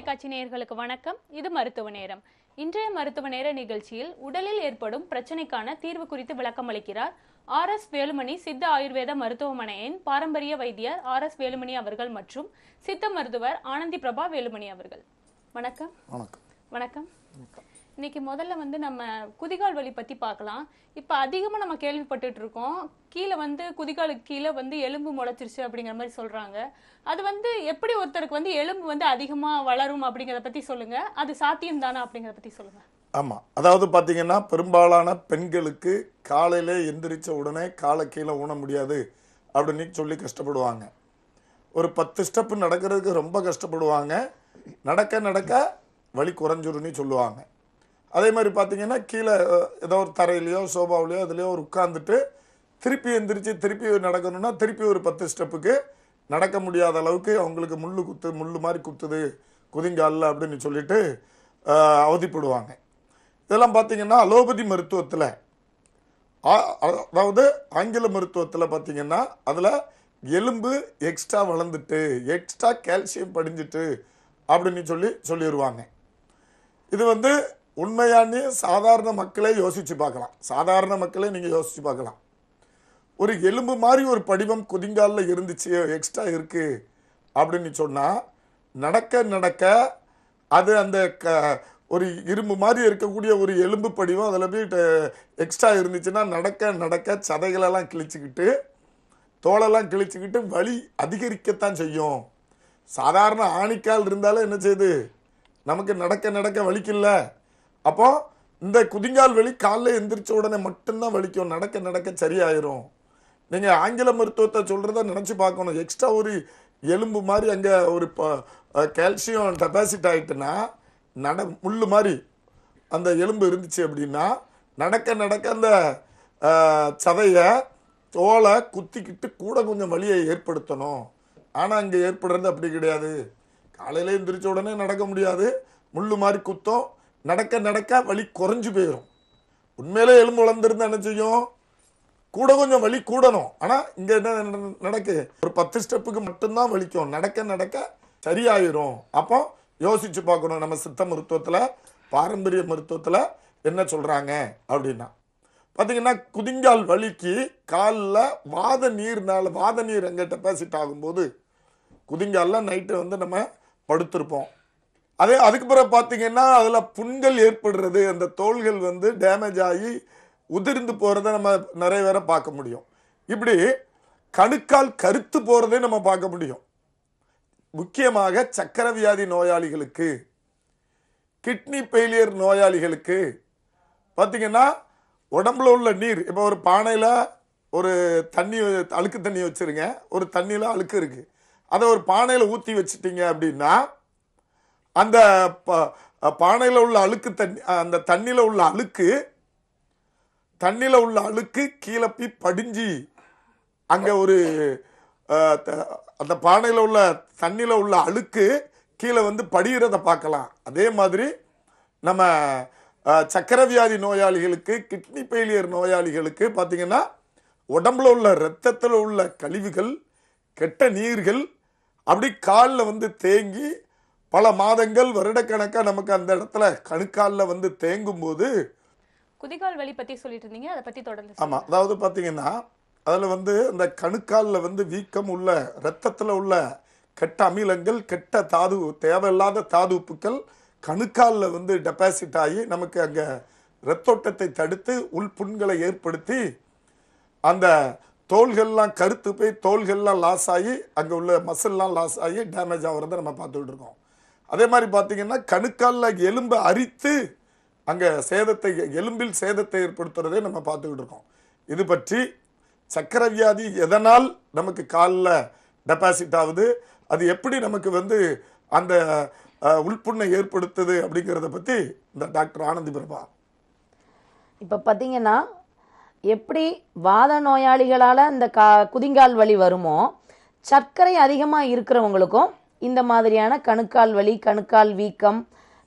தொலைக்காட்சி நேயர்களுக்கு வணக்கம். இது மருத்துவ நேரம். இன்றைய மருத்துவ நேர நிகழ்ச்சியில் உடலில் ஏற்படும் பிரச்சனைக்கான தீர்வு குறித்து விளக்கம் அளிக்கிறார் ஆர் எஸ் வேலுமணி சித்த ஆயுர்வேத மருத்துவமனையின் பாரம்பரிய வைத்தியர் ஆர் எஸ் வேலுமணி அவர்கள் மற்றும் சித்த மருத்துவர் ஆனந்தி பிரபா வேலுமணி அவர்கள். வணக்கம். வணக்கம். வணக்கம். இன்னைக்கு முதல்ல வந்து நம்ம குதிகால் வலி பத்தி பார்க்கலாம். இப்ப அதிகமா நம்ம கேள்விப்பட்டுட்டு இருக்கோம் கீழே வந்து குதிகாலுக்கு கீழே வந்து எலும்பு முளைச்சிருச்சு அப்படிங்கிற மாதிரி சொல்றாங்க. அது வந்து எப்படி ஒருத்தருக்கு வந்து எலும்பு வந்து அதிகமா வளரும் அப்படிங்கிறத பத்தி சொல்லுங்க. அது சாத்தியம் தானா அப்படிங்கிறத பத்தி சொல்லுங்க. ஆமாம் அதாவது பார்த்தீங்கன்னா பெரும்பாலான பெண்களுக்கு காலையில எந்திரிச்ச உடனே காலை கீழே ஊன முடியாது அப்படின்னு சொல்லி கஷ்டப்படுவாங்க. ஒரு பத்து ஸ்டெப்பு நடக்கிறதுக்கு ரொம்ப கஷ்டப்படுவாங்க. நடக்க நடக்க வலி குறைஞ்சிருன்னு சொல்லுவாங்க. அதே மாதிரி பார்த்தீங்கன்னா கீழே ஏதோ ஒரு தரையிலையோ சோபாவிலையோ அதுலேயோ ஒரு உட்காந்துட்டு திருப்பி எந்திரிச்சு திருப்பி நடக்கணும்னா திருப்பி ஒரு பத்து ஸ்டெப்புக்கு நடக்க முடியாத அளவுக்கு அவங்களுக்கு முள் குத்து முள் மாதிரி குத்துது குதிங்காலில் அப்படின்னு சொல்லிட்டு அவதிப்படுவாங்க. இதெல்லாம் பார்த்தீங்கன்னா அலோபதி மருத்துவத்தில் அதாவது ஆங்கில மருத்துவத்தில் பார்த்தீங்கன்னா அதில் எலும்பு எக்ஸ்ட்ரா வளர்ந்துட்டு எக்ஸ்ட்ரா கால்சியம் படிஞ்சிட்டு அப்படின்னு சொல்லி சொல்லிடுவாங்க இது வந்து உண்மையானே சாதாரண மக்களே யோசிச்சு பார்க்கலாம். சாதாரண மக்களே நீங்கள் யோசிச்சு பார்க்கலாம். ஒரு எலும்பு மாதிரி ஒரு படிவம் குதிங்காலில் இருந்துச்சு எக்ஸ்ட்ரா இருக்கு அப்படின்னு சொன்னால் நடக்க நடக்க அது அந்த க ஒரு இரும்பு மாதிரி இருக்கக்கூடிய ஒரு எலும்பு படிவம் அதில் போய் எக்ஸ்ட்ரா இருந்துச்சுன்னா நடக்க நடக்க சதைகளெல்லாம் கிழிச்சுக்கிட்டு தோலெல்லாம் கிழிச்சிக்கிட்டு வலி அதிகரிக்கத்தான் செய்யும். சாதாரண ஆணிக்கால் இருந்தாலும் என்ன செய்யுது நமக்கு நடக்க நடக்க வலிக்கல அப்போ இந்த குதிங்கால் வலி காலைல எந்திரிச்ச உடனே மட்டும்தான் வலிக்கும். நடக்க நடக்க சரியாயிரும். நீங்கள் ஆங்கில மருத்துவத்தை சொல்கிறத நினச்சி பார்க்கணும். எக்ஸ்ட்ரா ஒரு எலும்பு மாதிரி அங்கே ஒரு கால்சியம் டெபாசிட் ஆகிட்டுன்னா நட முள் மாதிரி அந்த எலும்பு இருந்துச்சு அப்படின்னா நடக்க நடக்க அந்த சதையை தோலை குத்திக்கிட்டு கூட கொஞ்சம் வலியை ஏற்படுத்தணும். ஆனால் அங்கே ஏற்படுறது அப்படி கிடையாது. காலையில் எந்திரிச்ச உடனே நடக்க முடியாது. முள்ளு மாதிரி குத்தம். நடக்க நடக்க வலி குறைஞ்சு போயிடும் உண்மையிலே எலும்பு வளர்ந்துருந்தா என்ன செய்யும்? கூட கொஞ்சம் வலி கூடணும். ஆனால் இங்கே என்ன நட- நடக்கு? ஒரு பத்து ஸ்டெப்புக்கு மட்டும்தான் வலிக்கும். நடக்க நடக்க சரியாயிரும். அப்போ யோசிச்சு பார்க்கணும். நம்ம சித்த மருத்துவத்தில் பாரம்பரிய மருத்துவத்தில் என்ன சொல்கிறாங்க அப்படின்னா பார்த்தீங்கன்னா குதிங்கால் வலிக்கு காலில் வாத நீர்னால வாத நீர் அங்கே டெபாசிட் ஆகும்போது குதிங்காலில் நைட்டு வந்து நம்ம படுத்திருப்போம். அதே அதுக்கு பிறகு பார்த்தீங்கன்னா அதில் புண்கள் ஏற்படுறது அந்த தோள்கள் வந்து டேமேஜ் ஆகி உதிர்ந்து போகிறத நம்ம நிறைய பேரை பார்க்க முடியும். இப்படி கணுக்கால் கருத்து போகிறதே நம்ம பார்க்க முடியும். முக்கியமாக சக்கர வியாதி நோயாளிகளுக்கு கிட்னி ஃபெயிலியர் நோயாளிகளுக்கு பார்த்தீங்கன்னா உடம்புல உள்ள நீர் இப்போ ஒரு பானையில் ஒரு தண்ணி அழுக்கு தண்ணி வச்சுருங்க ஒரு தண்ணியில் அழுக்கு இருக்குது அதை ஒரு பானையில் ஊற்றி வச்சிட்டீங்க அப்படின்னா அந்த பானையில் உள்ள அழுக்கு தண்ணி அந்த தண்ணியில் உள்ள அழுக்கு தண்ணியில் உள்ள அழுக்கு கீழே போய் படிஞ்சு அங்கே ஒரு த- அந்த பானையில் உள்ள தண்ணியில் உள்ள அழுக்கு கீழே வந்து படிகிறத பார்க்கலாம். அதே மாதிரி நம்ம சக்கரவியாதி வியாதி நோயாளிகளுக்கு கிட்னி ஃபெயிலியர் நோயாளிகளுக்கு பார்த்தீங்கன்னா உடம்புல உள்ள இரத்தத்தில் உள்ள கழிவுகள் கெட்ட நீர்கள் அப்படி காலில் வந்து தேங்கி பல மாதங்கள் வருடக்கணக்காக நமக்கு அந்த இடத்துல கணுக்காலில் வந்து தேங்கும் போது குதிகால் வலி பத்தி சொல்லிட்டு இருந்தீங்க அதை பத்தி தொடர்ந்து ஆமா அதாவது பாத்தீங்கன்னா அதுல வந்து இந்த கணுக்கால்ல வந்து வீக்கம் உள்ள ரத்தத்துல உள்ள கெட்ட அமிலங்கள் கெட்ட தாது தேவையில்லாத தாது உப்புக்கள் கணுக்கால்ல வந்து டெபாசிட் ஆகி நமக்கு அங்க ரத்தோட்டத்தை தடுத்து உள் புண்களை ஏற்படுத்தி அந்த தோள்கள்லாம் கருத்து போய் தோள்கள்லாம் லாஸ் ஆகி அங்கே உள்ள மசில்லாம் லாஸ் ஆகி டேமேஜ் ஆகிறத நம்ம பார்த்துக்கிட்டு இருக்கோம். அதே மாதிரி பார்த்தீங்கன்னா கணுக்காலில் எலும்பை அரித்து அங்கே சேதத்தை எலும்பில் சேதத்தை ஏற்படுத்துறதே நம்ம பார்த்துக்கிட்டு இருக்கோம். இது பற்றி சக்கரை வியாதி எதனால் நமக்கு காலில் டெபாசிட் ஆகுது? அது எப்படி நமக்கு வந்து அந்த உள்புண்ணை ஏற்படுத்துது அப்படிங்கிறத பற்றி இந்த டாக்டர் ஆனந்தி பிரபா. இப்போ பார்த்தீங்கன்னா எப்படி வாத நோயாளிகளால் இந்த கா குதிங்கால் வலி வருமோ சர்க்கரை அதிகமாக இருக்கிறவங்களுக்கும் இந்த மாதிரியான கணுக்கால் வலி கணுக்கால் வீக்கம்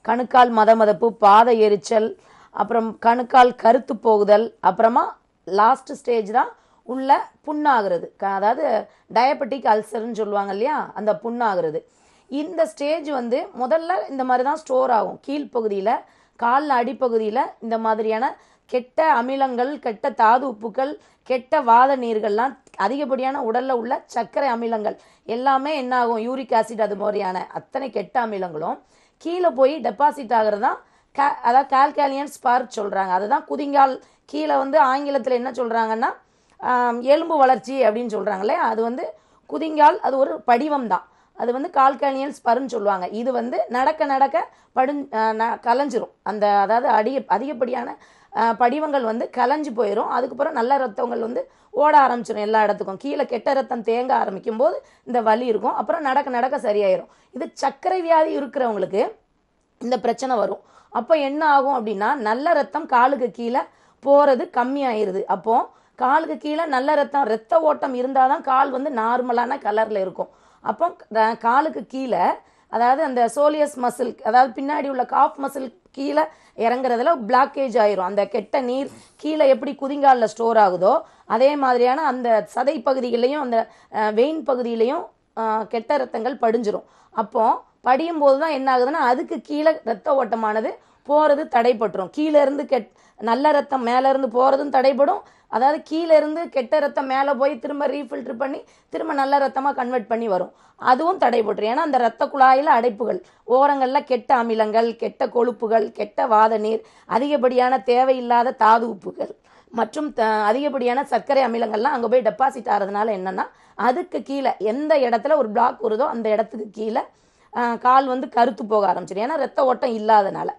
கணுக்கால் மதமதப்பு பாத எரிச்சல் அப்புறம் கணுக்கால் கருத்து போகுதல் அப்புறமா லாஸ்ட் ஸ்டேஜ் தான் உள்ள புண்ணாகிறது. க- அதாவது டயபெட்டிக் அல்சர்னு சொல்லுவாங்க இல்லையா? அந்த புண்ணாகிறது. இந்த ஸ்டேஜ் வந்து முதல்ல இந்த மாதிரி தான் ஸ்டோர் ஆகும். கீழ்ப்பகுதியில் காலில் அடிப்பகுதியில் இந்த மாதிரியான கெட்ட அமிலங்கள் கெட்ட தாது உப்புக்கள் கெட்ட வாத நீர்கள்லாம் அதிகப்படியான உடலில் உள்ள சர்க்கரை அமிலங்கள். எல்லாமே என்ன ஆகும் யூரிக் ஆசிட் அது மாதிரியான அத்தனை கெட்ட அமிலங்களும் கீழே போய் டெபாசிட் ஆகிறது தான் கா அதாவது கால்காலியன் ஸ்பார்க் சொல்கிறாங்க அதுதான் குதிங்கால் கீழே வந்து ஆங்கிலத்தில் என்ன சொல்கிறாங்கன்னா எலும்பு வளர்ச்சி அப்படின்னு சொல்கிறாங்களே அது வந்து குதிங்கால் அது ஒரு படிவம் தான். அது வந்து கால்காலியன் ஸ்பர்ன்னு சொல்லுவாங்க. இது வந்து நடக்க நடக்க படு கலைஞ்சிரும். அந்த அதாவது அடிய அதிகப்படியான படிவங்கள் வந்து கலைஞ்சு போயிடும் அதுக்கப்புறம் நல்ல ரத்தங்கள் வந்து ஓட ஆரம்பிச்சிடும் எல்லா இடத்துக்கும். கீழே கெட்ட ரத்தம் தேங்க ஆரம்பிக்கும் போது இந்த வலி இருக்கும். அப்புறம் நடக்க நடக்க சரியாயிரும். இது சர்க்கரை வியாதி இருக்கிறவங்களுக்கு இந்த பிரச்சனை வரும். அப்போ என்ன ஆகும் அப்படின்னா நல்ல ரத்தம் காலுக்கு கீழே போகிறது கம்மியாயிருது. அப்போ காலுக்கு கீழே நல்ல ரத்தம் ரத்த ஓட்டம் இருந்தால் தான் கால் வந்து நார்மலான கலரில் இருக்கும். அப்போ காலுக்கு கீழே அதாவது அந்த சோலியஸ் மசில் அதாவது பின்னாடி உள்ள காஃப் மசில் கீழே இறங்குறதுல பிளாக்கேஜ் ஆயிரும். அந்த கெட்ட நீர் கீழே எப்படி குதிங்காலில் ஸ்டோர் ஆகுதோ அதே மாதிரியான அந்த சதை பகுதிகளையும் அந்த வெயின் பகுதியிலையும் கெட்ட ரத்தங்கள் படிஞ்சிரும். அப்போ படியும் போது தான் என்ன ஆகுதுன்னா அதுக்கு கீழே ரத்த ஓட்டமானது போகிறது தடைப்பட்டுரும் கீழேருந்து கெட் நல்ல ரத்தம் மேலேருந்து போகிறதும் தடைப்படும் அதாவது கீழே இருந்து கெட்ட ரத்தம் மேலே போய் திரும்ப ரீஃபில்டர் பண்ணி திரும்ப நல்ல ரத்தமாக கன்வெர்ட் பண்ணி வரும். அதுவும் தடைபட்டுரும். ஏன்னா அந்த ரத்த குழாயில் அடைப்புகள். ஓரங்களில் கெட்ட அமிலங்கள் கெட்ட கொழுப்புகள் கெட்ட வாத நீர் அதிகப்படியான தேவையில்லாத தாது உப்புகள் மற்றும் த அதிகப்படியான சர்க்கரை அமிலங்கள்லாம் அங்கே போய் டெபாசிட் ஆகிறதுனால என்னென்னா அதுக்கு கீழே எந்த இடத்துல ஒரு பிளாக் வருதோ அந்த இடத்துக்கு கீழே கால் வந்து கருத்து போக ஆரம்பிச்சிடும் ஏன்னா ரத்த ஓட்டம் இல்லாதனால.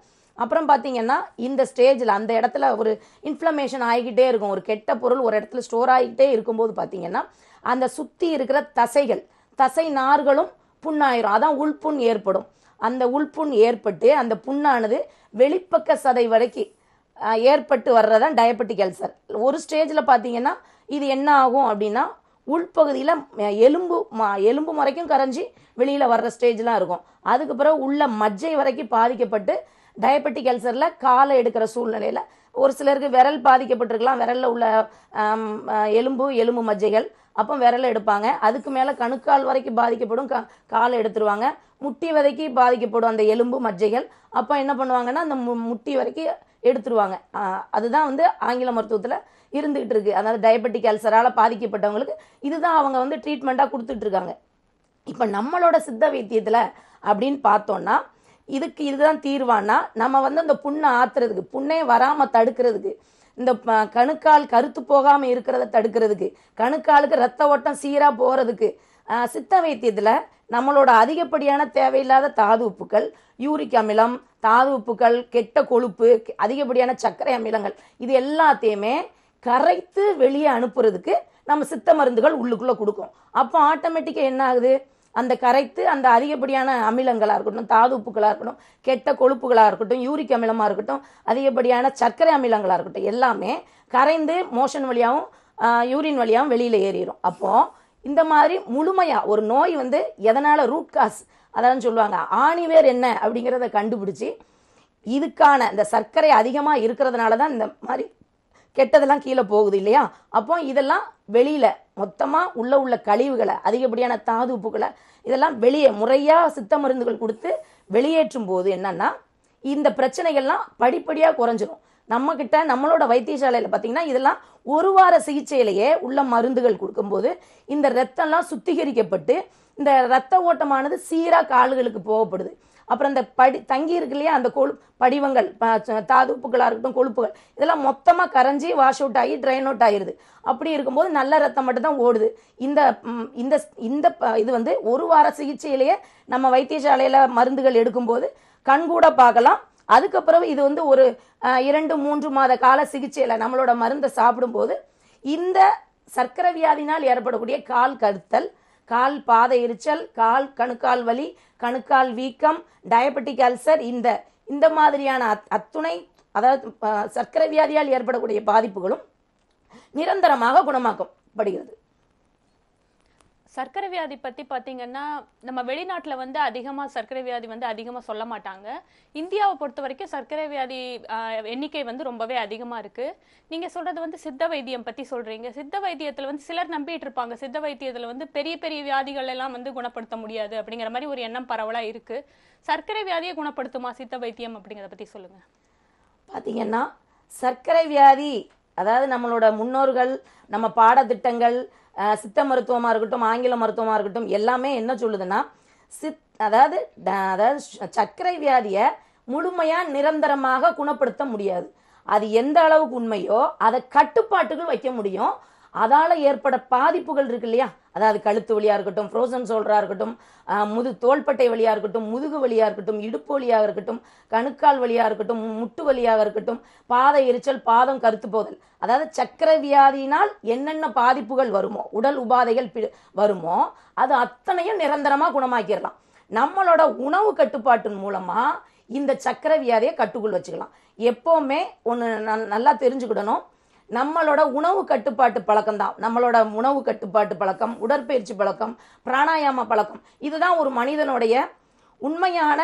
அப்புறம் பார்த்தீங்கன்னா இந்த ஸ்டேஜில் அந்த இடத்துல ஒரு இன்ஃப்ளமேஷன் ஆகிக்கிட்டே இருக்கும். ஒரு கெட்ட பொருள் ஒரு இடத்துல ஸ்டோர் ஆகிக்கிட்டே இருக்கும்போது பார்த்தீங்கன்னா அந்த சுற்றி இருக்கிற தசைகள் தசை நார்களும் புண்ணாயிரும். அதான் உள்புண் ஏற்படும். அந்த உள்புண் ஏற்பட்டு அந்த புண்ணானது வெளிப்பக்க சதை வரைக்கும் ஏற்பட்டு வர்றதான் டயபெட்டிக் அல்சர் ஒரு ஸ்டேஜில் பார்த்தீங்கன்னா இது என்ன ஆகும் அப்படின்னா உள்பகுதியில் எலும்பு எலும்பு வரைக்கும் கரைஞ்சி வெளியில் வர்ற ஸ்டேஜ்லாம் இருக்கும். அதுக்கு பிறகு உள்ள மஜ்ஜை வரைக்கும் பாதிக்கப்பட்டு டயபெட்டிக் அல்சரில் காலை எடுக்கிற சூழ்நிலையில் ஒரு சிலருக்கு விரல் பாதிக்கப்பட்டிருக்கலாம். விரலில் உள்ள எலும்பு எலும்பு மஜ்ஜைகள். அப்போ விரலை எடுப்பாங்க. அதுக்கு மேலே கணுக்கால் வரைக்கும் பாதிக்கப்படும். கா காலை எடுத்துருவாங்க. முட்டி வரைக்கும் பாதிக்கப்படும் அந்த எலும்பு மஜ்ஜைகள். அப்போ என்ன பண்ணுவாங்கன்னா அந்த மு முட்டி வரைக்கும் எடுத்துருவாங்க. அதுதான் வந்து ஆங்கில மருத்துவத்தில் இருந்துகிட்டு இருக்கு. அதாவது டயபெட்டிக் அல்சரால் பாதிக்கப்பட்டவங்களுக்கு இதுதான் அவங்க வந்து ட்ரீட்மெண்ட்டாக கொடுத்துட்ருக்காங்க இப்போ நம்மளோட சித்த வைத்தியத்தில் அப்படின்னு பார்த்தோன்னா இதுக்கு இதுதான் தீர்வானா நம்ம வந்து அந்த புண்ணை ஆத்துறதுக்கு புண்ணே வராமல் தடுக்கிறதுக்கு இந்த ப- கணுக்கால் கருத்து போகாமல் இருக்கிறத தடுக்கிறதுக்கு கணுக்காலுக்கு ரத்த ஓட்டம் சீராக போகிறதுக்கு சித்த வைத்தியத்தில் நம்மளோட அதிகப்படியான தேவையில்லாத தாது உப்புக்கள் யூரிக் அமிலம் தாது உப்புக்கள் கெட்ட கொழுப்பு கெ- அதிகப்படியான சர்க்கரை அமிலங்கள் இது எல்லாத்தையுமே கரைத்து வெளியே அனுப்புறதுக்கு நம்ம சித்த மருந்துகள் உள்ளுக்குள்ளே கொடுக்கும். அப்போ ஆட்டோமேட்டிக்காக என்ன ஆகுது? அந்த கரைத்து அந்த அதிகப்படியான அமிலங்களாக இருக்கட்டும் தாது உப்புகளாக இருக்கட்டும் கெட்ட கொழுப்புகளாக இருக்கட்டும் யூரிக் அமிலமாக இருக்கட்டும் அதிகப்படியான சர்க்கரை அமிலங்களாக இருக்கட்டும் எல்லாமே கரைந்து மோஷன் வழியாகவும் யூரின் வழியாகவும் வெளியில் ஏறிடும் அப்போது இந்த மாதிரி முழுமையாக ஒரு நோய் வந்து எதனால் ரூட் காஸ் அதான் சொல்லுவாங்க ஆணிவேர் என்ன அப்படிங்கிறத கண்டுபிடிச்சி இதுக்கான இந்த சர்க்கரை அதிகமாக இருக்கிறதுனால தான் இந்த மாதிரி கெட்டதெல்லாம் கீழே போகுது இல்லையா? அப்போ இதெல்லாம் வெளியில் மொத்தமாக உள்ள உள்ள கழிவுகளை அதிகப்படியான தாது உப்புகளை இதெல்லாம் வெளியே முறையாக சித்த மருந்துகள் கொடுத்து வெளியேற்றும் போது என்னன்னா இந்த பிரச்சனைகள்லாம் படிப்படியாக குறைஞ்சிரும். நம்மக்கிட்ட நம்மளோட வைத்தியசாலையில் பார்த்தீங்கன்னா இதெல்லாம் ஒரு வார சிகிச்சையிலேயே உள்ள மருந்துகள் கொடுக்கும்போது இந்த ரத்தம்லாம் சுத்திகரிக்கப்பட்டு இந்த ரத்த ஓட்டமானது சீராக கால்களுக்கு போகப்படுது. அப்புறம் இந்த படி தங்கி இருக்கு இல்லையா அந்த கொழு படிவங்கள் தாதுப்புகளாக தாது இருக்கட்டும் கொழுப்புகள் இதெல்லாம் மொத்தமாக கரைஞ்சி வாஷ் அவுட் ஆகி ட்ரைன் அவுட் ஆயிருது. அப்படி இருக்கும்போது நல்ல ரத்தம் மட்டும் தான் ஓடுது. இந்த இந்த இந்த ப- இது வந்து ஒரு வார சிகிச்சையிலேயே நம்ம வைத்தியசாலையில் மருந்துகள் எடுக்கும்போது கண்கூட பார்க்கலாம். அதுக்கப்புறம் இது வந்து ஒரு இரண்டு மூன்று மாத கால சிகிச்சையில் நம்மளோட மருந்தை சாப்பிடும்போது இந்த சர்க்கரை வியாதினால் ஏற்படக்கூடிய கால் கருத்தல் கால் பாத எரிச்சல் கால் கணுக்கால் வலி கணுக்கால் வீக்கம் டயபெட்டிக் அல்சர் இந்த இந்த மாதிரியான அத்- அத்துணை அதாவது சர்க்கரை வியாதியால் ஏற்படக்கூடிய பாதிப்புகளும் நிரந்தரமாக குணமாக்கப்படுகிறது. சர்க்கரை வியாதி பத்தி பாத்தீங்கன்னா நம்ம வெளிநாட்டுல வந்து அதிகமா சர்க்கரை வியாதி வந்து அதிகமா சொல்ல மாட்டாங்க. இந்தியாவை பொறுத்த வரைக்கும் சர்க்கரை வியாதி எண்ணிக்கை வந்து ரொம்பவே அதிகமா இருக்கு. நீங்க சொல்றது வந்து சித்த வைத்தியம் பத்தி சொல்றீங்க. சித்த வைத்தியத்துல வந்து சிலர் நம்பிட்டு இருப்பாங்க. சித்த வைத்தியத்துல வந்து பெரிய பெரிய வியாதிகள் எல்லாம் வந்து குணப்படுத்த முடியாது அப்படிங்கிற மாதிரி ஒரு எண்ணம் பரவலா இருக்கு. சர்க்கரை வியாதியை குணப்படுத்துமா சித்த வைத்தியம் அப்படிங்கிறத பத்தி சொல்லுங்க. பார்த்தீங்கன்னா சர்க்கரை வியாதி அதாவது நம்மளோட முன்னோர்கள் நம்ம பாடத்திட்டங்கள் சித்த மருத்துவமாக இருக்கட்டும் ஆங்கில மருத்துவமாக இருக்கட்டும் எல்லாமே என்ன சொல்லுதுன்னா சித் அதாவது ட- அதாவது சர்க்கரை வியாதியை முழுமையாக நிரந்தரமாக குணப்படுத்த முடியாது. அது எந்த அளவுக்கு உண்மையோ அதை கட்டுப்பாட்டுகள் வைக்க முடியும். அதால் ஏற்பட பாதிப்புகள் இருக்கு இல்லையா? அதாவது கழுத்து வலியா இருக்கட்டும் ஃப்ரோசன் சோல்டரா இருக்கட்டும் முது தோள்பட்டை வலியா இருக்கட்டும் முதுகு வலியா இருக்கட்டும் இடுப்பு வலியாக இருக்கட்டும் கணுக்கால் வலியா இருக்கட்டும் முட்டு வலியாக இருக்கட்டும் பாத எரிச்சல் பாதம் கருத்து போதல். அதாவது சக்கர வியாதியினால் என்னென்ன பாதிப்புகள் வருமோ உடல் உபாதைகள் பி- வருமோ அது அத்தனையும் நிரந்தரமா குணமாக்கிடலாம். நம்மளோட உணவு கட்டுப்பாட்டின் மூலமா இந்த சக்கர வியாதியை கட்டுக்குள் வச்சுக்கலாம். எப்போவுமே ஒன்று நல்லா தெரிஞ்சுக்கிடணும். நம்மளோட உணவு கட்டுப்பாட்டு பழக்கம் தான் நம்மளோட உணவு கட்டுப்பாட்டு பழக்கம் உடற்பயிற்சி பழக்கம் பிராணாயாம பழக்கம். இதுதான் ஒரு மனிதனுடைய உண்மையான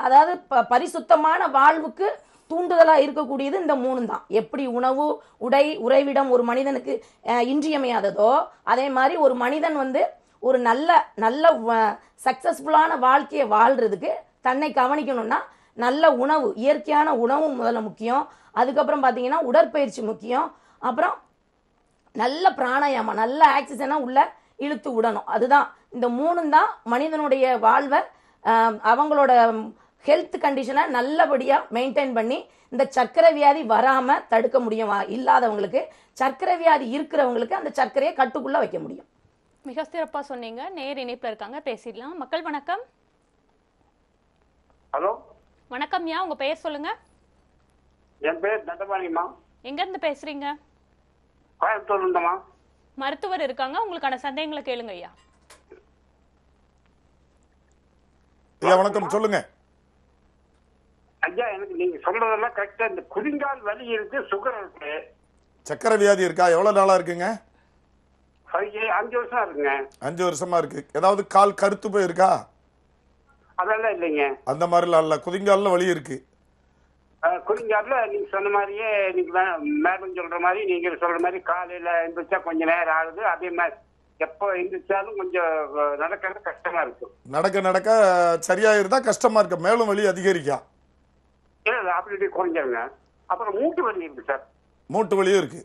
அதாவது ப- பரிசுத்தமான வாழ்வுக்கு தூண்டுதலாக இருக்கக்கூடியது இந்த மூணு தான் எப்படி உணவு உடை உறைவிடம் ஒரு மனிதனுக்கு இன்றியமையாததோ அதே மாதிரி ஒரு மனிதன் வந்து ஒரு நல்ல நல்ல சக்சஸ்ஃபுல்லான வாழ்க்கையை வாழ்கிறதுக்கு தன்னை கவனிக்கணும்னா நல்ல உணவு இயற்கையான உணவு முதல்ல முக்கியம். அதுக்கப்புறம் பார்த்தீங்கன்னா உடற்பயிற்சி முக்கியம். அப்புறம் நல்ல பிராணாயாமம் நல்ல ஆக்சிஜனை உள்ள இழுத்து விடணும். அதுதான். இந்த மூணும் தான் மனிதனுடைய வாழ்வை அவங்களோட ஹெல்த் கண்டிஷனை நல்லபடியாக மெயின்டைன் பண்ணி இந்த சர்க்கரை வியாதி வராமல் தடுக்க முடியும்? வா- இல்லாதவங்களுக்கு சர்க்கரை வியாதி இருக்கிறவங்களுக்கு அந்த சர்க்கரையை கட்டுக்குள்ளே வைக்க முடியும். மிக சிறப்பா சொன்னீங்க. நேர் இணைப்புல இருக்காங்க. பேசிடலாம். மக்கள் வணக்கம். ஹலோ. வணக்கம் யா உங்க பெயர் சொல்லுங்க. என் பேர் தண்டபாணிம்மா. எங்க இருந்து பேசுறீங்க? கோயம்புத்தூர் இருந்தம்மா மருத்துவர் இருக்காங்க. உங்களுக்கான சந்தேகங்களை கேளுங்க ஐயா. ஐயா வணக்கம். சொல்லுங்க. ஐயா எனக்கு நீங்க சொல்றதெல்லாம் கரெக்டா இந்த குதிங்கால் வலி இருக்கு சுகர் இருக்கு. சக்கரை வியாதி இருக்கா? எவ்வளவு நாளா இருக்குங்க? அஞ்சு வருஷம் இருக்குங்க அஞ்சு வருஷமா இருக்கு. ஏதாவது கால் கருத்து போய் இருக்கா அதெல்லாம் இல்லைங்க. அந்த மாதிரிலாம் இல்ல. குதிங்கால்ல வலி இருக்கு. குதிங்கால்ல நீங்க சொன்ன மாதிரியே நீங்க மேடம் சொல்ற மாதிரி நீங்க சொல்ற மாதிரி காலையில எந்திரிச்சா கொஞ்ச நேரம் ஆகுது. அதே மாதிரி எப்போ எந்திரிச்சாலும் கொஞ்சம் நடக்கிறது கஷ்டமா இருக்கு. நடக்க நடக்க சரியாயிருந்தா கஷ்டமா இருக்கு. மேலும் வலி அதிகரிக்கா? இல்ல அப்படி குறைஞ்சிருங்க. அப்புறம் மூட்டு வலி இருக்கு சார். மூட்டு வலியும் இருக்கு.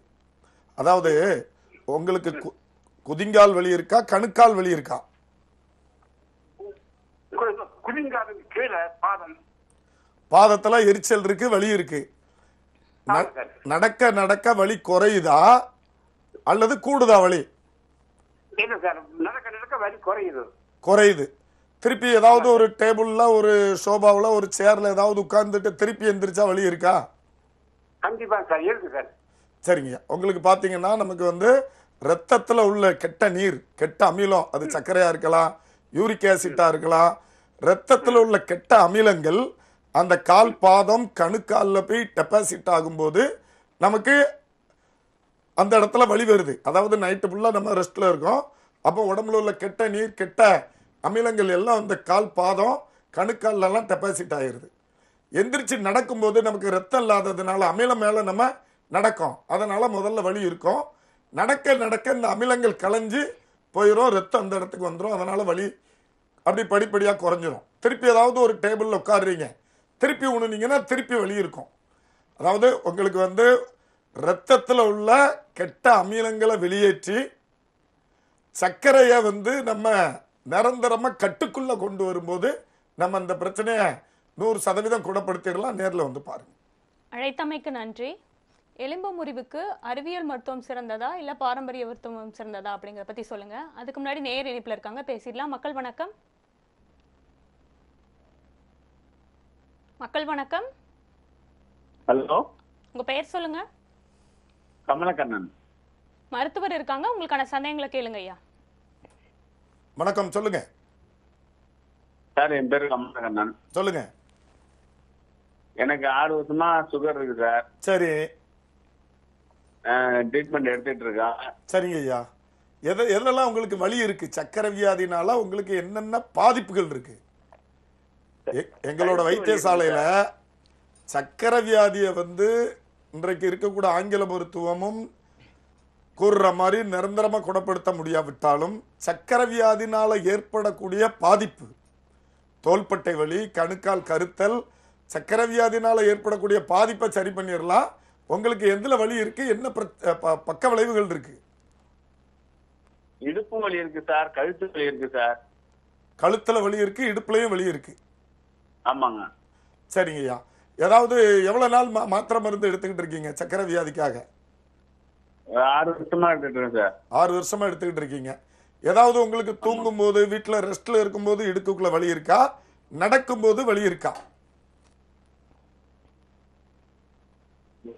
அதாவது உங்களுக்கு குதிங்கால் வலி இருக்கா கணுக்கால் வலி இருக்கா? குதிங்காலுக்கு கீழே பாதம். பாதத்துல எரிச்சல் இருக்கு வலி இருக்கு. நடக்க நடக்க வலி குறையுதா? அல்லது கூடுதா வலி? குறையுது. குறையுது. திருப்பி ஏதாவது ஒரு டேபிள்ல ஒரு சோபாவுல ஒரு சேர்ல ஏதாவது உட்கார்ந்துட்டு திருப்பி எந்திரிச்சா வலி இருக்கா? சரிங்க. உங்களுக்கு பாத்தீங்கன்னா நமக்கு வந்து ரத்தத்துல உள்ள கெட்ட நீர் கெட்ட அமிலம் அது சர்க்கரையா இருக்கலாம் யூரிக் ஆசிட்டா இருக்கலாம் ரத்தத்துல உள்ள கெட்ட அமிலங்கள் அந்த கால் பாதம் கணுக்கால்ல போய் டெபாசிட் ஆகும்போது நமக்கு அந்த இடத்துல வலி வருது. அதாவது நைட்டு ஃபுல்லாக நம்ம ரெஸ்ட்டில் இருக்கோம். அப்போ உடம்புல உள்ள கெட்ட நீர் கெட்ட அமிலங்கள் எல்லாம் அந்த கால் பாதம் கணுக்கால்ல டெபாசிட் ஆயிருது. எந்திரிச்சு நடக்கும்போது நமக்கு ரத்தம் இல்லாததுனால அமிலம் மேலே நம்ம நடக்கும். அதனால் முதல்ல வலி இருக்கும். நடக்க நடக்க இந்த அமிலங்கள் கலைஞ்சு போயிடும் ரத்தம் அந்த இடத்துக்கு வந்துடும் அதனால் வலி அப்படி படிப்படியாக குறைஞ்சிரும். திருப்பி ஏதாவது ஒரு டேபிளில் உட்காடுறீங்க திருப்பி உணுனீங்கன்னா திருப்பி வலி இருக்கும். அதாவது உங்களுக்கு வந்து இரத்தத்தில் உள்ள கெட்ட அமிலங்களை வெளியேற்றி சர்க்கரையை வந்து நம்ம நிரந்தரமாக கட்டுக்குள்ளே கொண்டு வரும்போது நம்ம அந்த பிரச்சனையை நூறு சதவீதம் குணப்படுத்திடலாம் நேரில் வந்து பாருங்கள் அழைத்தமைக்கு நன்றி. எலும்பு முறிவுக்கு அறிவியல் மருத்துவம் சிறந்ததா இல்லை பாரம்பரிய மருத்துவம் சிறந்ததா அப்படிங்கிறத பற்றி சொல்லுங்கள் அதுக்கு முன்னாடி நேர் இணைப்பில் இருக்காங்க. பேசிடலாம். மக்கள் வணக்கம். மக்கள் வணக்கம். ஹலோ? உங்க பெயர் சொல்லுங்க. கமலக்கண்ணன். மருத்துவர் இருக்காங்க. உங்களுக்கான சந்தேகங்களை கேளுங்க ஐயா. வணக்கம் சொல்லுங்க. சார் என் பேரு கமலக்கண்ணன். சொல்லுங்க. எனக்கு ஆறு வருஷமா சுகர் இருக்கு சார். சரி. ட்ரீட்மெண்ட் எடுத்துட்டு இருக்கேன் சரிங்க ஐயா. எதை எதெல்லாம் உங்களுக்கு வலி இருக்கு? சக்கரை வியாதினால உங்களுக்கு என்னென்ன பாதிப்புகள் இருக்கு? எங்களோட வைத்தியசாலையில சக்கரை வியாதியை வந்து இன்றைக்கு இருக்கக்கூடிய ஆங்கில மருத்துவமும் கூறுற மாதிரி நிரந்தரமா குணப்படுத்த முடியாவிட்டாலும் சக்கரை வியாதினால ஏற்படக்கூடிய பாதிப்பு தோள்பட்டை வலி கணுக்கால் கருத்தல் சக்கரை வியாதினால ஏற்படக்கூடிய பாதிப்பை சரி பண்ணிடலாம் உங்களுக்கு எதுல வலி இருக்கு? என்ன பக்க விளைவுகள் இருக்கு? இடுப்பு வலி இருக்கு சார் கழுத்து வலி இருக்கு சார். கழுத்துல வலி இருக்கு இடுப்புலயும் வலி இருக்கு. ஆமாங்க. சரிங்கய்யா. ஏதாவது எவ்வளவு நாள் மாத்திரை மருந்து எடுத்துக்கிட்டு இருக்கீங்க சக்கரை வியாதிக்காக? ஆறு வருஷமா எடுத்துட்டு இருக்கேன் சார். ஆறு வருஷமா எடுத்துக்கிட்டு இருக்கீங்க. ஏதாவது உங்களுக்கு தூங்கும் போது வீட்டுல ரெஸ்ட்ல இருக்கும்போது இடுக்குக்குள்ள வலி இருக்கா? நடக்கும்போது வலி இருக்கா?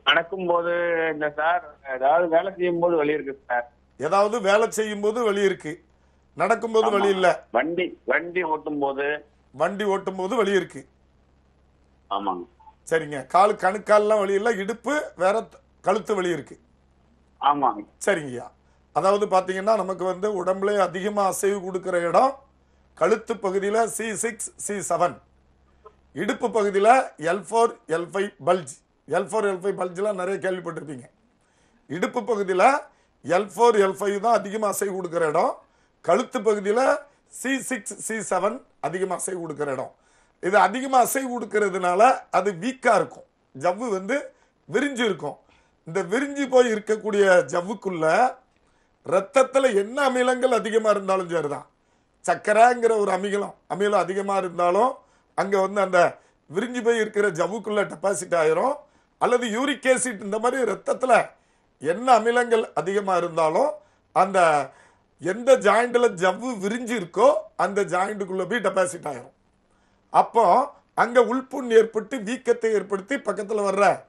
நடக்கும் போது இல்ல சார்? ஏதாவது வேலை செய்யும் போது வலி இருக்கு சார். ஏதாவது வேலை செய்யும் போது வலி இருக்கு. நடக்கும்போது வலி இல்ல. வண்டி வண்டி ஓட்டும் போது வண்டி ஓட்டும் போது வலி இருக்கு. ஆமாங்க. சரிங்க. கால் கணுக்கால்லாம் வலி இல்ல இடுப்பு வேற கழுத்து வலி இருக்கு. ஆமாங்க. சரிங்கய்யா. அதாவது பாத்தீங்கன்னா நமக்கு வந்து உடம்புல அதிகமா அசைவு கொடுக்கிற இடம் கழுத்து பகுதியில சி சிக்ஸ் சி செவன் இடுப்பு பகுதியில L four L five bulge L four L five பல்ஜ்லாம் நிறைய கேள்விப்பட்டிருப்பீங்க. இடுப்பு பகுதியில எல் ஃபோர் எல் ஃபைவ் தான் அதிகமாக அசைவு கொடுக்குற இடம். கழுத்து பகுதியில் சி சிக்ஸ் சி செவன் அதிகமாக அசைவு கொடுக்குற இடம். இது அதிகமாக அசைவு கொடுக்கறதுனால அது வீக்காக இருக்கும். ஜவ்வு வந்து விரிஞ்சு இருக்கும். இந்த விரிஞ்சு போய் இருக்கக்கூடிய ஜவ்வுக்குள்ள ரத்தத்தில் என்ன அமிலங்கள் அதிகமாக இருந்தாலும் சரிதான். சக்கரைங்கிற ஒரு அமிலம் அமிலம் அதிகமாக இருந்தாலும் அங்கே வந்து அந்த விரிஞ்சு போய் இருக்கிற ஜவ்வுக்குள்ள டெபாசிட் ஆயிரும். அல்லது யூரிக் ஆசிட் இந்த மாதிரி ரத்தத்தில் என்ன அமிலங்கள் அதிகமாக இருந்தாலும் அந்த எந்த ஜாயிண்டில் ஜவ்வு விரிஞ்சு இருக்கோ அந்த ஜாயிண்ட்டுக்குள்ளே போய் டெபாசிட் ஆகிரும் அப்போ அங்கே உள்புண் ஏற்பட்டு வீக்கத்தை ஏற்படுத்தி பக்கத்தில் வர்ற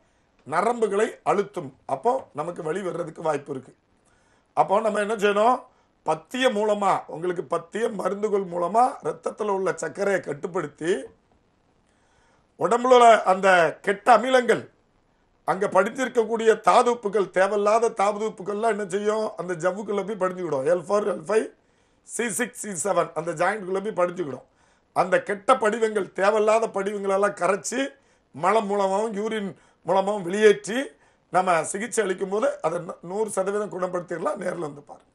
நரம்புகளை அழுத்தும். அப்போ நமக்கு வழி வர்றதுக்கு வாய்ப்பு இருக்குது அப்போ நம்ம என்ன செய்யணும்? பத்தியம் மூலமா உங்களுக்கு பத்திய மருந்துகள் மூலமா ரத்தத்தில் உள்ள சர்க்கரையை கட்டுப்படுத்தி உடம்புல அந்த கெட்ட அமிலங்கள் அங்க படித்திருக்கக்கூடிய தாதுப்புகள் தேவையில்லாத தாதுப்புகள்லாம் என்ன செய்யும்? அந்த ஜவ்வுக்குள்ள போய் படிஞ்சுக்கிடும் L four L five C six C seven அந்த ஜாயிண்ட்குள்ள போய் படிஞ்சுக்கிடும் அந்த கெட்ட படிவங்கள் தேவையில்லாத படிவங்களெல்லாம் கரைச்சி மலம் மூலமாகவும் யூரின் மூலமாகவும் வெளியேற்றி நம்ம சிகிச்சை அளிக்கும் போது அதை நூறு சதவீதம் குணப்படுத்திடலாம். நேரில் வந்து பாருங்க.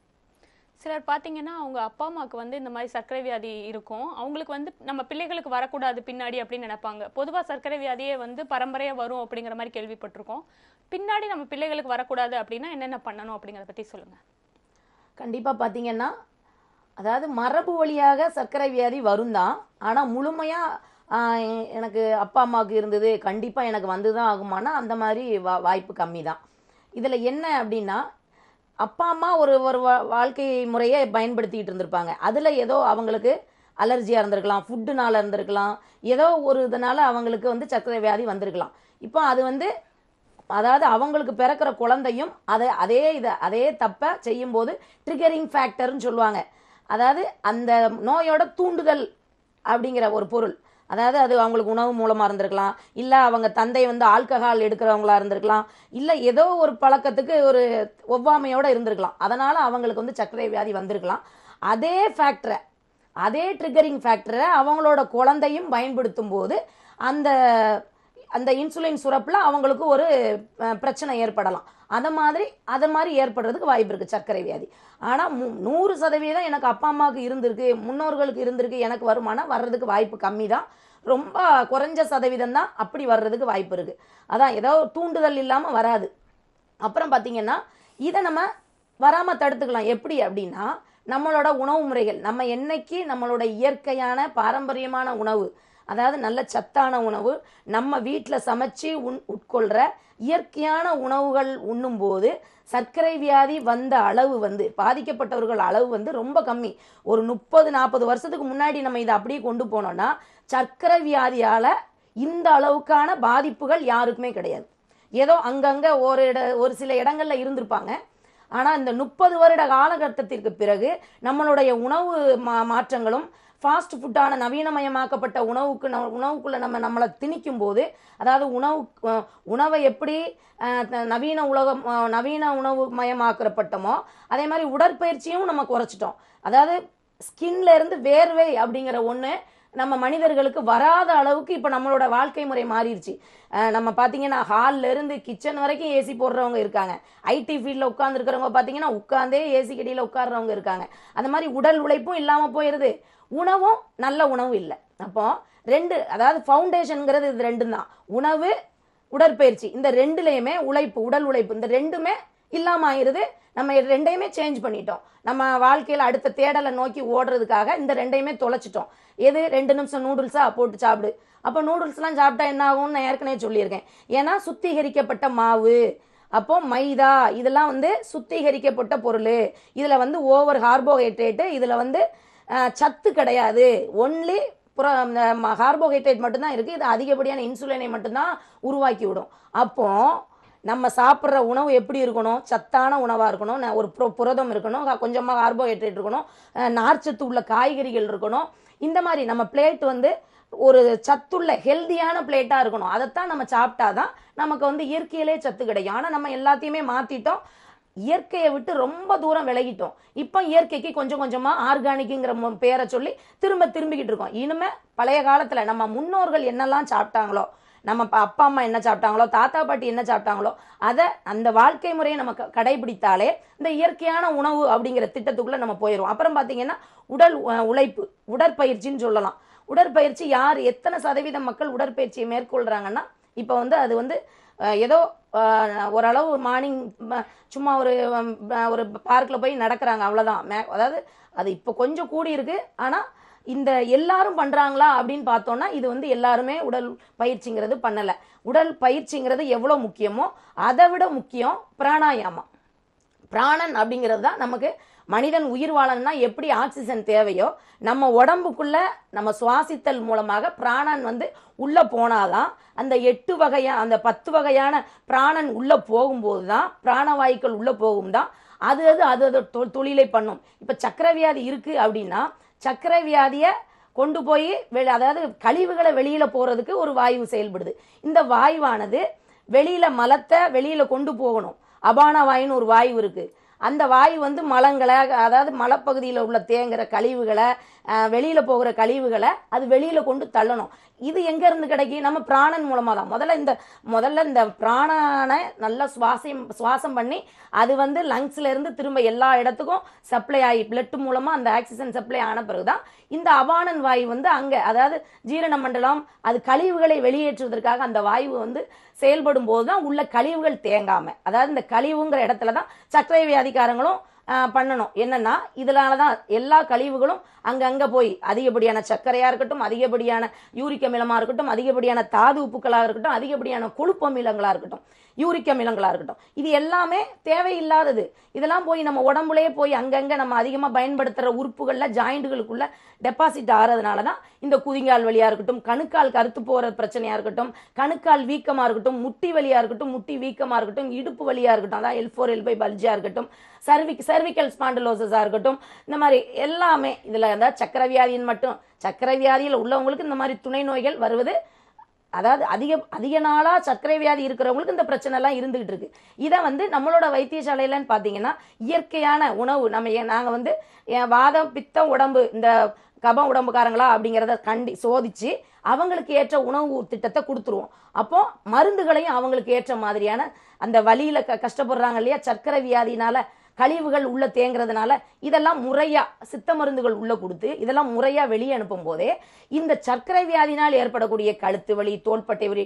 சிலர் பார்த்தீங்கன்னா அவங்க அப்பா அம்மாவுக்கு வந்து இந்த மாதிரி சர்க்கரை வியாதி இருக்கும். அவங்களுக்கு வந்து நம்ம பிள்ளைகளுக்கு வரக்கூடாது பின்னாடி அப்படின்னு நினைப்பாங்க. பொதுவாக சர்க்கரை வியாதியே வந்து பரம்பரையாக வரும் அப்படிங்கிற மாதிரி கேள்விப்பட்டிருக்கோம். பின்னாடி நம்ம பிள்ளைகளுக்கு வரக்கூடாது அப்படின்னா என்னென்ன பண்ணணும் அப்படிங்கிறத பற்றி சொல்லுங்கள் கண்டிப்பாக பார்த்தீங்கன்னா அதாவது மரபு வழியாக சர்க்கரை வியாதி வரும் தான் ஆனால் முழுமையாக எனக்கு அப்பா அம்மாவுக்கு இருந்தது கண்டிப்பாக எனக்கு வந்து தான் ஆகுமானா அந்த மாதிரி வா வாய்ப்பு கம்மி தான் இதில் என்ன அப்படின்னா அப்பா அம்மா ஒரு ஒரு வா- வாழ்க்கை முறையை பயன்படுத்திக்கிட்டு இருந்திருப்பாங்க. அதில் ஏதோ அவங்களுக்கு அலர்ஜியாக இருந்திருக்கலாம் ஃபுட்டுனால இருந்திருக்கலாம். ஏதோ ஒரு இதனால் அவங்களுக்கு வந்து சர்க்கரை வியாதி வந்திருக்கலாம். இப்போ அது வந்து அதாவது அவங்களுக்கு பிறக்கிற குழந்தையும் அதை அதே இதை அதே தப்பை செய்யும்போது ட்ரிகரிங் ஃபேக்டர்னு சொல்லுவாங்க. அதாவது அந்த நோயோட தூண்டுதல் அப்படிங்கிற ஒரு பொருள். அதாவது அது அவங்களுக்கு உணவு மூலமாக இருந்திருக்கலாம். இல்லை அவங்க தந்தை வந்து ஆல்கஹால் எடுக்கிறவங்களா இருந்திருக்கலாம். இல்லை ஏதோ ஒரு பழக்கத்துக்கு ஒரு ஒவ்வாமையோடு இருந்திருக்கலாம். அதனால் அவங்களுக்கு வந்து சர்க்கரை வியாதி வந்திருக்கலாம். அதே ஃபேக்டரை அதே ட்ரிகரிங் ஃபேக்டரை அவங்களோட குழந்தையும் பயன்படுத்தும் போது அந்த அந்த இன்சுலின் சுரப்பில் அவங்களுக்கு ஒரு பிரச்சனை ஏற்படலாம். அதை மாதிரி அதை மாதிரி ஏற்படுறதுக்கு வாய்ப்பு இருக்குது சர்க்கரை வியாதி. ஆனால் மு நூறு சதவீதம் எனக்கு அப்பா அம்மாவுக்கு இருந்திருக்கு முன்னோர்களுக்கு இருந்திருக்கு எனக்கு வருமானம் வர்றதுக்கு வாய்ப்பு கம்மி தான். ரொம்ப குறைஞ்ச சதவீதம் தான் அப்படி வர்றதுக்கு வாய்ப்பு இருக்குது அதான் ஏதோ தூண்டுதல் இல்லாமல் வராது. அப்புறம் பார்த்தீங்கன்னா இதை நம்ம வராமல் தடுத்துக்கலாம். எப்படி அப்படின்னா நம்மளோட உணவு முறைகள் நம்ம என்னைக்கு நம்மளோட இயற்கையான பாரம்பரியமான உணவு அதாவது நல்ல சத்தான உணவு. நம்ம வீட்டில் சமைச்சு உண் உட்கொள்கிற இயற்கையான உணவுகள் உண்ணும்போது சர்க்கரை வியாதி வந்த அளவு வந்து பாதிக்கப்பட்டவர்கள் அளவு வந்து ரொம்ப கம்மி. ஒரு முப்பது நாற்பது வருஷத்துக்கு முன்னாடி நம்ம இதை அப்படியே கொண்டு போனோம்னா சர்க்கரை வியாதியால் இந்த அளவுக்கான பாதிப்புகள் யாருக்குமே கிடையாது. ஏதோ அங்கங்கே ஒரு இட ஒரு சில இடங்களில் இருந்திருப்பாங்க. ஆனால் இந்த முப்பது வருட காலகட்டத்திற்கு பிறகு நம்மளுடைய உணவு மா மாற்றங்களும் ஃபாஸ்ட் ஃபுட்டான நவீனமயமாக்கப்பட்ட உணவுக்கு நம்ம உணவுக்குள்ள நம்ம நம்மளை திணிக்கும் போது அதாவது உணவு உணவை எப்படி நவீன உலகம் நவீன உணவு மயமாக்கப்பட்டமோ அதே மாதிரி உடற்பயிற்சியும் நம்ம குறைச்சிட்டோம். அதாவது ஸ்கின்ல இருந்து வேர்வை அப்படிங்கிற ஒன்று நம்ம மனிதர்களுக்கு வராத அளவுக்கு இப்போ நம்மளோட வாழ்க்கை முறை மாறிடுச்சு. நம்ம பார்த்தீங்கன்னா ஹால்ல இருந்து கிச்சன் வரைக்கும் ஏசி போடுறவங்க இருக்காங்க. ஐடி ஃபீல்டில் உட்காந்துருக்கிறவங்க பார்த்தீங்கன்னா உட்காந்தே ஏசி கடியில் உட்கார்றவங்க இருக்காங்க. அந்த மாதிரி உடல் உழைப்பும் இல்லாமல் போயிடுது உணவும் நல்ல உணவு இல்லை. அப்போ ரெண்டு அதாவது ஃபவுண்டேஷனுங்கிறது இது ரெண்டும் தான் உணவு உடற்பயிற்சி இந்த ரெண்டுலையுமே உழைப்பு உடல் உழைப்பு இந்த ரெண்டுமே இல்லாமல் ஆயிருது. நம்ம ரெண்டையுமே சேஞ்ச் பண்ணிட்டோம். நம்ம வாழ்க்கையில் அடுத்த தேடலை நோக்கி ஓடுறதுக்காக இந்த ரெண்டையுமே தொலைச்சிட்டோம். எது? ரெண்டு நிமிஷம் நூடுல்ஸாக போட்டு சாப்பிடு. அப்போ நூடுல்ஸ்லாம் சாப்பிட்டா என்ன ஆகும்னு நான் ஏற்கனவே சொல்லியிருக்கேன். ஏன்னா சுத்திகரிக்கப்பட்ட மாவு அப்போ மைதா இதெல்லாம் வந்து சுத்திகரிக்கப்பட்ட பொருள். இதில் வந்து ஓவர் கார்போஹைட்ரேட்டு இதில் வந்து சத்து கிடையாது. ஒன்லி புற கார்போஹைட்ரேட் மட்டும்தான் இருக்குது இது அதிகப்படியான இன்சுலினை மட்டும்தான் உருவாக்கி விடும் அப்போது நம்ம சாப்பிட்ற உணவு எப்படி இருக்கணும்? சத்தான உணவாக இருக்கணும்? ஒரு புர புரதம் இருக்கணும். கொஞ்சமாக கார்போஹைட்ரேட் இருக்கணும். நார்ச்சத்து உள்ள காய்கறிகள் இருக்கணும். இந்த மாதிரி நம்ம பிளேட் வந்து ஒரு சத்துள்ள ஹெல்தியான பிளேட்டாக இருக்கணும். அதைத்தான் நம்ம சாப்பிட்டாதான் நமக்கு வந்து இயற்கையிலே சத்து கிடைக்கும். ஆனால் நம்ம எல்லாத்தையுமே மாற்றிட்டோம் இயற்கையை விட்டு ரொம்ப தூரம் விலகிட்டோம். இப்போ இயற்கைக்கு கொஞ்சம் கொஞ்சமாக ஆர்கானிக்குங்கிற மு- பேரை சொல்லி திரும்ப திரும்பிக்கிட்டு இருக்கோம். இனிமே பழைய காலத்தில் நம்ம முன்னோர்கள் என்னெல்லாம் சாப்பிட்டாங்களோ நம்ம அப்பா அம்மா என்ன சாப்பிட்டாங்களோ தாத்தா பாட்டி என்ன சாப்பிட்டாங்களோ அதை அந்த வாழ்க்கை முறையை நம்ம க- கடைபிடித்தாலே இந்த இயற்கையான உணவு அப்படிங்கிற திட்டத்துக்குள்ளே நம்ம போயிடுவோம். அப்புறம் பார்த்தீங்கன்னா உடல் உழைப்பு உடற்பயிற்சின்னு சொல்லலாம். உடற்பயிற்சி யார் எத்தனை சதவீதம் மக்கள் உடற்பயிற்சியை மேற்கொள்கிறாங்கன்னா இப்போ வந்து அது வந்து ஏதோ ஓரளவு மார்னிங் சும்மா ஒரு ஒரு பார்க்கில் போய் நடக்கிறாங்க அவ்வளோதான் மே அதாவது அது இப்போ கொஞ்சம் கூடி இருக்கு. ஆனால் இந்த எல்லாரும் பண்ணுறாங்களா அப்படின்னு பார்த்தோன்னா இது வந்து எல்லாருமே உடல் பயிற்சிங்கிறது பண்ணலை. உடல் பயிற்சிங்கிறது எவ்வளோ முக்கியமோ அதை விட முக்கியம் பிராணாயாமம். பிராணன் அப்படிங்கிறது தான் நமக்கு மனிதன் உயிர் வாழணும்னா எப்படி ஆக்சிஜன் தேவையோ நம்ம உடம்புக்குள்ள நம்ம சுவாசித்தல் மூலமாக பிராணன் வந்து உள்ள போனாதான் அந்த எட்டு வகையா அந்த பத்து வகையான பிராணன் உள்ள போகும்போது தான் பிராணவாயுக்கள் உள்ள போகும் தான் அது அது அது அது தொ- தொழிலை பண்ணும். இப்போ சக்கரவியாதி இருக்கு அப்படின்னா சக்கரை வியாதியை கொண்டு போய் வெளி அதாவது கழிவுகளை வெளியில போறதுக்கு ஒரு வாயு செயல்படுது. இந்த வாயுவானது வெளியில மலத்தை வெளியில கொண்டு போகணும். அபான வாயுன்னு ஒரு வாயு இருக்குது அந்த வாயு வந்து மலங்களை அதாவது மலைப்பகுதியில் உள்ள தேங்குகிற கழிவுகளை வெளியில போகிற கழிவுகளை அது வெளியில கொண்டு தள்ளணும். இது எங்க இருந்து கிடைக்கும் நம்ம பிராணன் மூலமா தான் முதல்ல இந்த முதல்ல இந்த பிராணனை நல்லா சுவாசம் சுவாசம் பண்ணி அது வந்து லங்ஸ்ல இருந்து திரும்ப எல்லா இடத்துக்கும் சப்ளை ஆகி பிளட் மூலமா அந்த ஆக்சிஜன் சப்ளை ஆன பிறகுதான் இந்த அபானன் வாயு வந்து அங்க அதாவது ஜீரண மண்டலம் அது கழிவுகளை வெளியேற்றுவதற்காக அந்த வாயு வந்து செயல்படும் போது தான் உள்ள கழிவுகள் தேங்காம அதாவது இந்த கழிவுங்கிற இடத்துல தான் சர்க்கரை வியாதிக்காரங்களும் பண்ணணும். என்னன்னா இதனால தான் எல்லா கழிவுகளும் அங்கங்கே போய் அதிகப்படியான சர்க்கரையாக இருக்கட்டும் அதிகப்படியான யூரிக் அமிலமா இருக்கட்டும் அதிகப்படியான தாது உப்புக்களாக இருக்கட்டும் அதிகப்படியான கொழுப்பு அமிலங்களா இருக்கட்டும். யூரிக் அமிலங்களாக இருக்கட்டும். இது எல்லாமே தேவையில்லாதது. இதெல்லாம் போய் நம்ம உடம்புலேயே போய் அங்கங்கே நம்ம அதிகமாக பயன்படுத்துகிற உறுப்புகளில் ஜாயிண்டுகளுக்குள்ள டெபாசிட் ஆகிறதுனால தான் இந்த குதிங்கால் வழியாக இருக்கட்டும் கணுக்கால் கருத்து போகிற பிரச்சனையாக இருக்கட்டும் கணுக்கால் வீக்கமாக இருக்கட்டும் முட்டி வழியாக இருக்கட்டும் முட்டி வீக்கமாக இருக்கட்டும் இடுப்பு வழியாக இருக்கட்டும் அதான் எல் ஃபோர் எல் பை பல்ஜியாக இருக்கட்டும் சர்விக் சர்விக்கல் ஸ்பாண்டலோசஸாக இருக்கட்டும் இந்த மாதிரி எல்லாமே இதில் இருந்தால் சக்கரை மட்டும் சக்கரவியாதியில் உள்ளவங்களுக்கு இந்த மாதிரி துணை நோய்கள் வருவது அதாவது அதிக அதிக நாளாக சர்க்கரை வியாதி இருக்கிறவங்களுக்கு இந்த பிரச்சனைலாம் இருந்துகிட்டு இருக்கு இதை வந்து நம்மளோட வைத்தியசாலையிலன்னு பார்த்தீங்கன்னா இயற்கையான உணவு நம்ம நாங்கள் வந்து என் வாதம் பித்தம் உடம்பு இந்த கபம் உடம்புக்காரங்களா அப்படிங்கிறத கண்டி சோதிச்சு அவங்களுக்கு ஏற்ற உணவு திட்டத்தை கொடுத்துருவோம். அப்போ மருந்துகளையும் அவங்களுக்கு ஏற்ற மாதிரியான அந்த வழியில் க கஷ்டப்படுறாங்க இல்லையா சர்க்கரை வியாதினால கழிவுகள் உள்ள தேங்குறதுனால இதெல்லாம் முறையா சித்த மருந்துகள் உள்ள கொடுத்து இதெல்லாம் முறையா வெளியே அனுப்பும் போதே இந்த சர்க்கரை வியாதினால் ஏற்படக்கூடிய கழுத்து வலி தோள்பட்டை வலி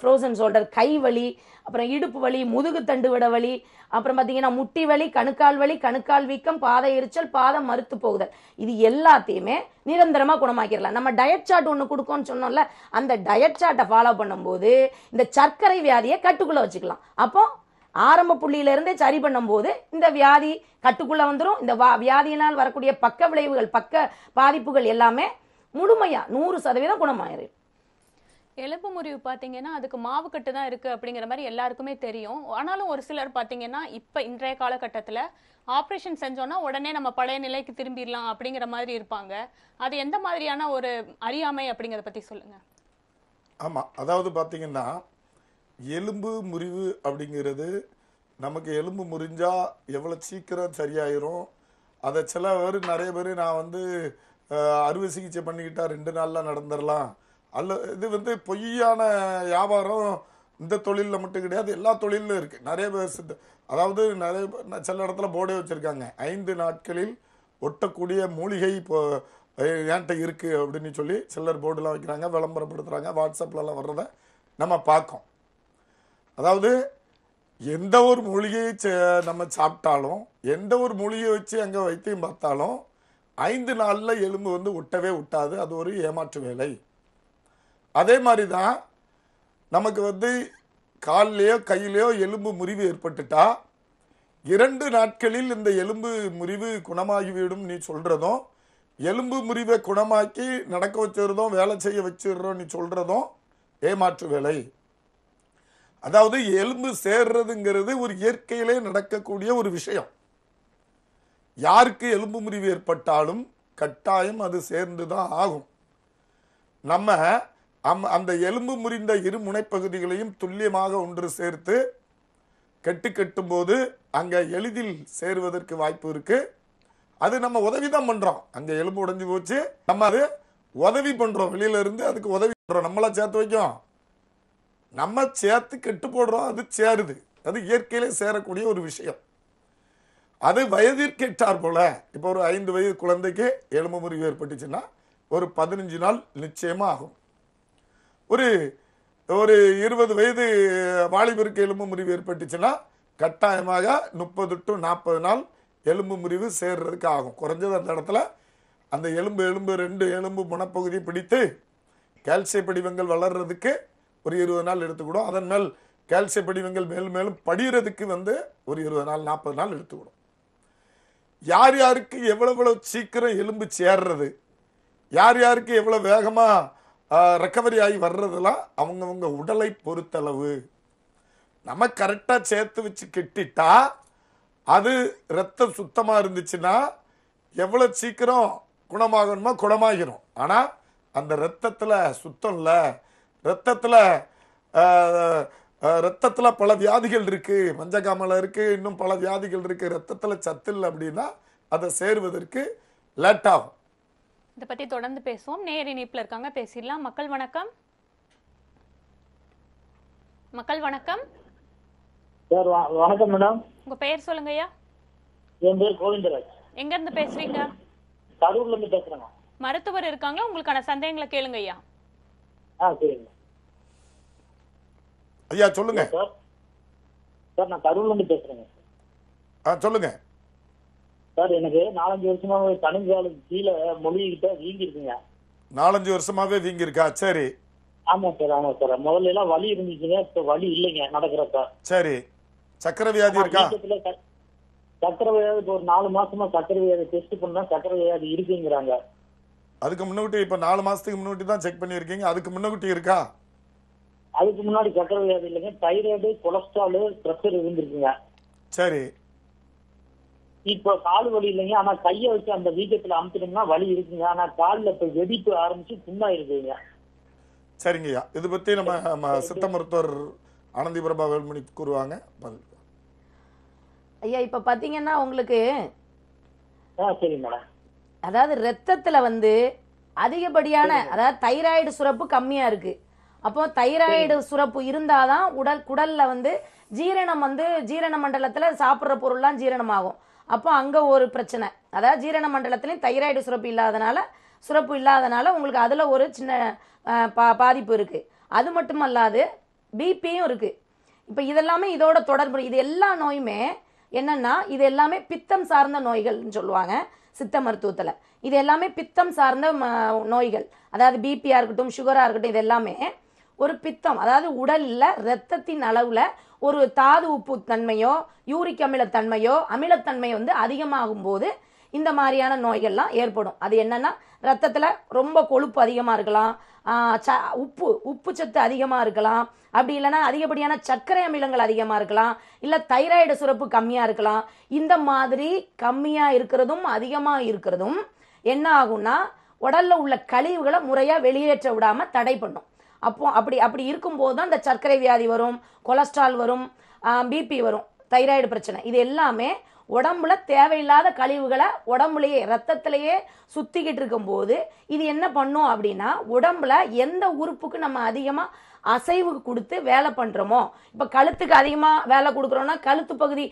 ஃப்ரோசன் ஷோல்டர் கை வலி அப்புறம் இடுப்பு வலி முதுகு தண்டு விட வலி அப்புறம் பார்த்தீங்கன்னா முட்டி வலி கணுக்கால் வலி கணுக்கால் வீக்கம் பாத எரிச்சல் பாதம் மறுத்து போகுதல். இது எல்லாத்தையுமே நிரந்தரமா குணமாக்கிடலாம். நம்ம டயட் சார்ட் ஒன்று கொடுக்கோன்னு சொன்னோம்ல அந்த டயட் சார்ட்டை ஃபாலோ பண்ணும்போது இந்த சர்க்கரை வியாதியை கட்டுக்குள்ள வச்சுக்கலாம். அப்போ ஆரம்ப புள்ளியில இருந்தே சரி பண்ணும்போது இந்த வியாதி கட்டுக்குள்ள வந்துரும். இந்த வா- வியாதியினால் வரக்கூடிய பக்க விளைவுகள் பக்க பாதிப்புகள் எல்லாமே முழுமையா நூறு சதவீதம் குணமாயிரும். எலும்பு முறிவு பார்த்தீங்கன்னா அதுக்கு மாவு கட்டு தான் இருக்கு அப்படிங்கிற மாதிரி எல்லாருக்குமே தெரியும். ஆனாலும் ஒரு சிலர் பார்த்தீங்கன்னா இப்போ இன்றைய காலகட்டத்தில் ஆப்ரேஷன் செஞ்சோன்னா உடனே நம்ம பழைய நிலைக்கு திரும்பிடலாம் அப்படிங்கிற மாதிரி இருப்பாங்க. அது எந்த மாதிரியான ஒரு அறியாமை அப்படிங்கிறத பற்றி சொல்லுங்க. ஆமாம் அதாவது பார்த்தீங்கன்னா எலும்பு முறிவு அப்படிங்கிறது நமக்கு எலும்பு முறிஞ்சால் எவ்வளோ சீக்கிரம் சரியாயிரும்? அதை சில பேர் நிறைய பேர் நான் வந்து அறுவை சிகிச்சை பண்ணிக்கிட்டா ரெண்டு நாளில் நடந்துடலாம் அல்ல இது வந்து பொய்யான வியாபாரம் இந்த தொழிலில் மட்டும் கிடையாது எல்லா தொழிலும் இருக்குது நிறைய பேர் சித்த அதாவது நிறைய பேர் சில இடத்துல போர்டே வச்சுருக்காங்க. ஐந்து நாட்களில் ஒட்டக்கூடிய மூலிகை இப்போ என்கிட்ட இருக்குது அப்படின்னு சொல்லி சிலர் போர்டுலாம் வைக்கிறாங்க விளம்பரப்படுத்துகிறாங்க வாட்ஸ்அப்லலாம் வர்றதை நம்ம பார்க்கோம். அதாவது எந்த ஒரு மூலிகையை சே- நம்ம சாப்பிட்டாலும் எந்த ஒரு மூலிகையை வச்சு அங்கே வைத்தியம் பார்த்தாலும் ஐந்து நாளில் எலும்பு வந்து ஒட்டவே ஒட்டாது. அது ஒரு ஏமாற்று வேலை. அதே மாதிரி தான் நமக்கு வந்து கால்லையோ கையிலையோ எலும்பு முறிவு ஏற்பட்டுட்டா இரண்டு நாட்களில் இந்த எலும்பு முறிவு குணமாகிவிடும் நீ சொல்கிறதும் எலும்பு முறிவை குணமாக்கி நடக்க வச்சிடுறதும் வேலை செய்ய வச்சிடுறோம் நீ சொல்கிறதும் ஏமாற்று வேலை. அதாவது எலும்பு சேர்றதுங்கிறது ஒரு இயற்கையிலே நடக்கக்கூடிய ஒரு விஷயம். யாருக்கு எலும்பு முறிவு ஏற்பட்டாலும் கட்டாயம் அது சேர்ந்து தான் ஆகும். நம்ம அம்- அந்த எலும்பு முறிந்த இரு முனைப்பகுதிகளையும் துல்லியமாக ஒன்று சேர்த்து கட்டு கட்டும்போது அங்க எளிதில் சேருவதற்கு வாய்ப்பு இருக்கு. அது நம்ம உதவி தான் பண்றோம். அங்க எலும்பு உடைஞ்சு போச்சு. நம்ம அது உதவி பண்றோம். வெளியில இருந்து அதுக்கு உதவி பண்றோம். நம்மளா சேர்த்து வைக்கும் நம்ம சேர்த்து கெட்டு போடுறோம் அது சேருது. அது இயற்கையிலே சேரக்கூடிய ஒரு விஷயம். அது வயதிற்கேற்றார் போல. இப்போ ஒரு ஐந்து வயது குழந்தைக்கு எலும்பு முறிவு ஏற்பட்டுச்சுன்னா ஒரு பதினஞ்சு நாள் நிச்சயமா ஆகும். ஒரு ஒரு இருபது வயது வாலிபருக்கு எலும்பு முறிவு ஏற்பட்டுச்சுன்னா கட்டாயமாக முப்பது டு நாற்பது நாள் எலும்பு முறிவு சேர்றதுக்கு ஆகும். குறைஞ்சது அந்த இடத்துல அந்த எலும்பு எலும்பு ரெண்டு எலும்பு முனப்பகுதி பிடித்து கால்சிய படிவங்கள் வளர்றதுக்கு ஒரு இருபது நாள் எடுத்துக்கிடும். அதன் மேல் கால்சிய படிவங்கள் மேலும் மேலும் படிகிறதுக்கு வந்து ஒரு இருபது நாள் நாற்பது நாள் எடுத்துக்கிடும் யார் யாருக்கு எவ்வளவு சீக்கிரம் எலும்பு சேர்றது யார் யாருக்கு எவ்வளோ வேகமாக ரெக்கவரி ஆகி வர்றதெல்லாம் அவங்கவுங்க உடலை பொறுத்தளவு. நம்ம கரெக்டாக சேர்த்து வச்சு கெட்டிட்டா அது ரத்தம் சுத்தமாக இருந்துச்சுன்னா எவ்வளோ சீக்கிரம் குணமாகணுமோ குணமாகிரும். ஆனால் அந்த ரத்தத்தில் சுத்தம் இல்லை. ரத்தத்துல ரத்தத்துல பல வியாதிகள் இருக்கு மஞ்சக்காமலை இருக்கு இன்னும் பல வியாதிகள் இருக்கு ரத்தத்துல சத்து இல்லை அப்படின்னா அதை சேருவதற்கு லேட் ஆகும் இதை பத்தி தொடர்ந்து பேசுவோம். நேர் இணைப்புல இருக்காங்க பேசிடலாம். மக்கள் வணக்கம். மக்கள் வணக்கம். சார் வணக்கம் மேடம். உங்க பெயர் சொல்லுங்க ஐயா. என் பேர் கோவிந்தராஜ். எங்க இருந்து பேசுறீங்க? கரூர்ல இருந்து பேசுறேங்க. மருத்துவர் இருக்காங்க உங்களுக்கான சந்தேகங்களை கேளுங்க ஐயா. ஆ சரிங்க. ஐயா சொல்லுங்க. சார். சார் நான் கரூர்ல இருந்து பேசுறேங்க. ஆ சொல்லுங்க. சார் எனக்கு நாலஞ்சு வருஷமா கணுங்காலு கீழே மொழிகிட்ட வீங்கி இருக்குங்க நாலஞ்சு வருஷமாவே வீங்கி இருக்கா சரி. ஆமா சார் ஆமா சார். முதல்ல எல்லாம் வலி இருந்துச்சுங்க. இப்ப வலி இல்லைங்க நடக்கிறப்ப. சரி. சக்கரை வியாதி இருக்கா? சக்கரை வியாதி இப்ப ஒரு நாலு மாசமா சக்கரை வியாதி டெஸ்ட் பண்ணா சக்கரை வியாதி இருக்குங்கிறாங்க. அதுக்கு முன்னுக்குட்டி இப்ப நாலு மாசத்துக்கு முன்னுக்குட்டி தான் செக் பண்ணியிருக்கீங்க. அதுக்கு முன்னுக்குட்டி இருக்கா? அதுக்கு முன்னாடி சக்கரை வியாதி இல்லைங்க. தைராய்டு கொலஸ்ட்ரால் பிரஷர் இருந்திருக்குங்க. சரி. இப்போ கால் வலி இல்லைங்க. ஆனா கையை வச்சு அந்த வீக்கத்துல அமுத்துட்டோம்னா வலி இருக்குங்க. ஆனா கால்ல இப்ப வெடிப்பு ஆரம்பிச்சு புண்ணா இருக்குங்க சரிங்கய்யா. இது பத்தி நம்ம நம்ம சித்த மருத்துவர் ஆனந்தி பிரபா வேல்மணி கூறுவாங்க. ஐயா இப்போ பார்த்தீங்கன்னா உங்களுக்கு ஆ சரி மேடம். அதாவது ரத்தத்தில் வந்து அதிகப்படியான அதாவது தைராய்டு சுரப்பு கம்மியாக இருக்கு. அப்போ தைராய்டு சுரப்பு இருந்தாதான் உடல் குடல்ல வந்து ஜீரணம் வந்து ஜீரண மண்டலத்தில் சாப்பிட்ற பொருள்லாம் ஜீரணமாகும். அப்போ அங்கே ஒரு பிரச்சனை. அதாவது ஜீரண மண்டலத்துலையும் தைராய்டு சுரப்பு இல்லாதனால சுரப்பு இல்லாதனால உங்களுக்கு அதில் ஒரு சின்ன பா பாதிப்பு இருக்கு. அது மட்டும் அல்லாது பிபியும் இருக்கு. இப்போ இதெல்லாமே இதோட தொடர்பு இது எல்லா நோயுமே என்னன்னா இது எல்லாமே பித்தம் சார்ந்த நோய்கள்னு சொல்லுவாங்க. சித்த மருத்துவத்தில். இது எல்லாமே பித்தம் சார்ந்த ம- நோய்கள். அதாவது பிபியாக இருக்கட்டும் சுகராக இருக்கட்டும் இது எல்லாமே ஒரு பித்தம். அதாவது உடலில் ரத்தத்தின் அளவில் ஒரு தாது உப்பு தன்மையோ யூரிக் அமிலத்தன்மையோ அமிலத்தன்மை வந்து அதிகமாகும் போது இந்த மாதிரியான நோய்கள்லாம் ஏற்படும். அது என்னென்னா ரத்தத்தில் ரொம்ப கொழுப்பு அதிகமாக இருக்கலாம். ச- உப்பு உப்பு சத்து அதிகமாக இருக்கலாம். அப்படி இல்லைன்னா அதிகப்படியான சர்க்கரை அமிலங்கள் அதிகமாக இருக்கலாம். இல்லை தைராய்டு சுரப்பு கம்மியாக இருக்கலாம். இந்த மாதிரி கம்மியாக இருக்கிறதும் அதிகமாக இருக்கிறதும் என்ன ஆகும்னா உடல்ல உள்ள கழிவுகளை முறையாக வெளியேற்ற விடாமல் தடை பண்ணும். அப்போ அப்படி அப்படி இருக்கும்போது தான் இந்த சர்க்கரை வியாதி வரும் கொலஸ்ட்ரால் வரும் பிபி வரும் தைராய்டு பிரச்சனை. இது எல்லாமே உடம்புல தேவையில்லாத கழிவுகளை உடம்புலயே ரத்தத்திலேயே சுத்திக்கிட்டு இருக்கும்போது இது என்ன பண்ணும் அப்படின்னா உடம்புல எந்த உறுப்புக்கு நம்ம அதிகமாக அசைவு கொடுத்து வேலை பண்ணுறோமோ இப்போ கழுத்துக்கு அதிகமாக வேலை கொடுக்குறோன்னா கழுத்து பகுதி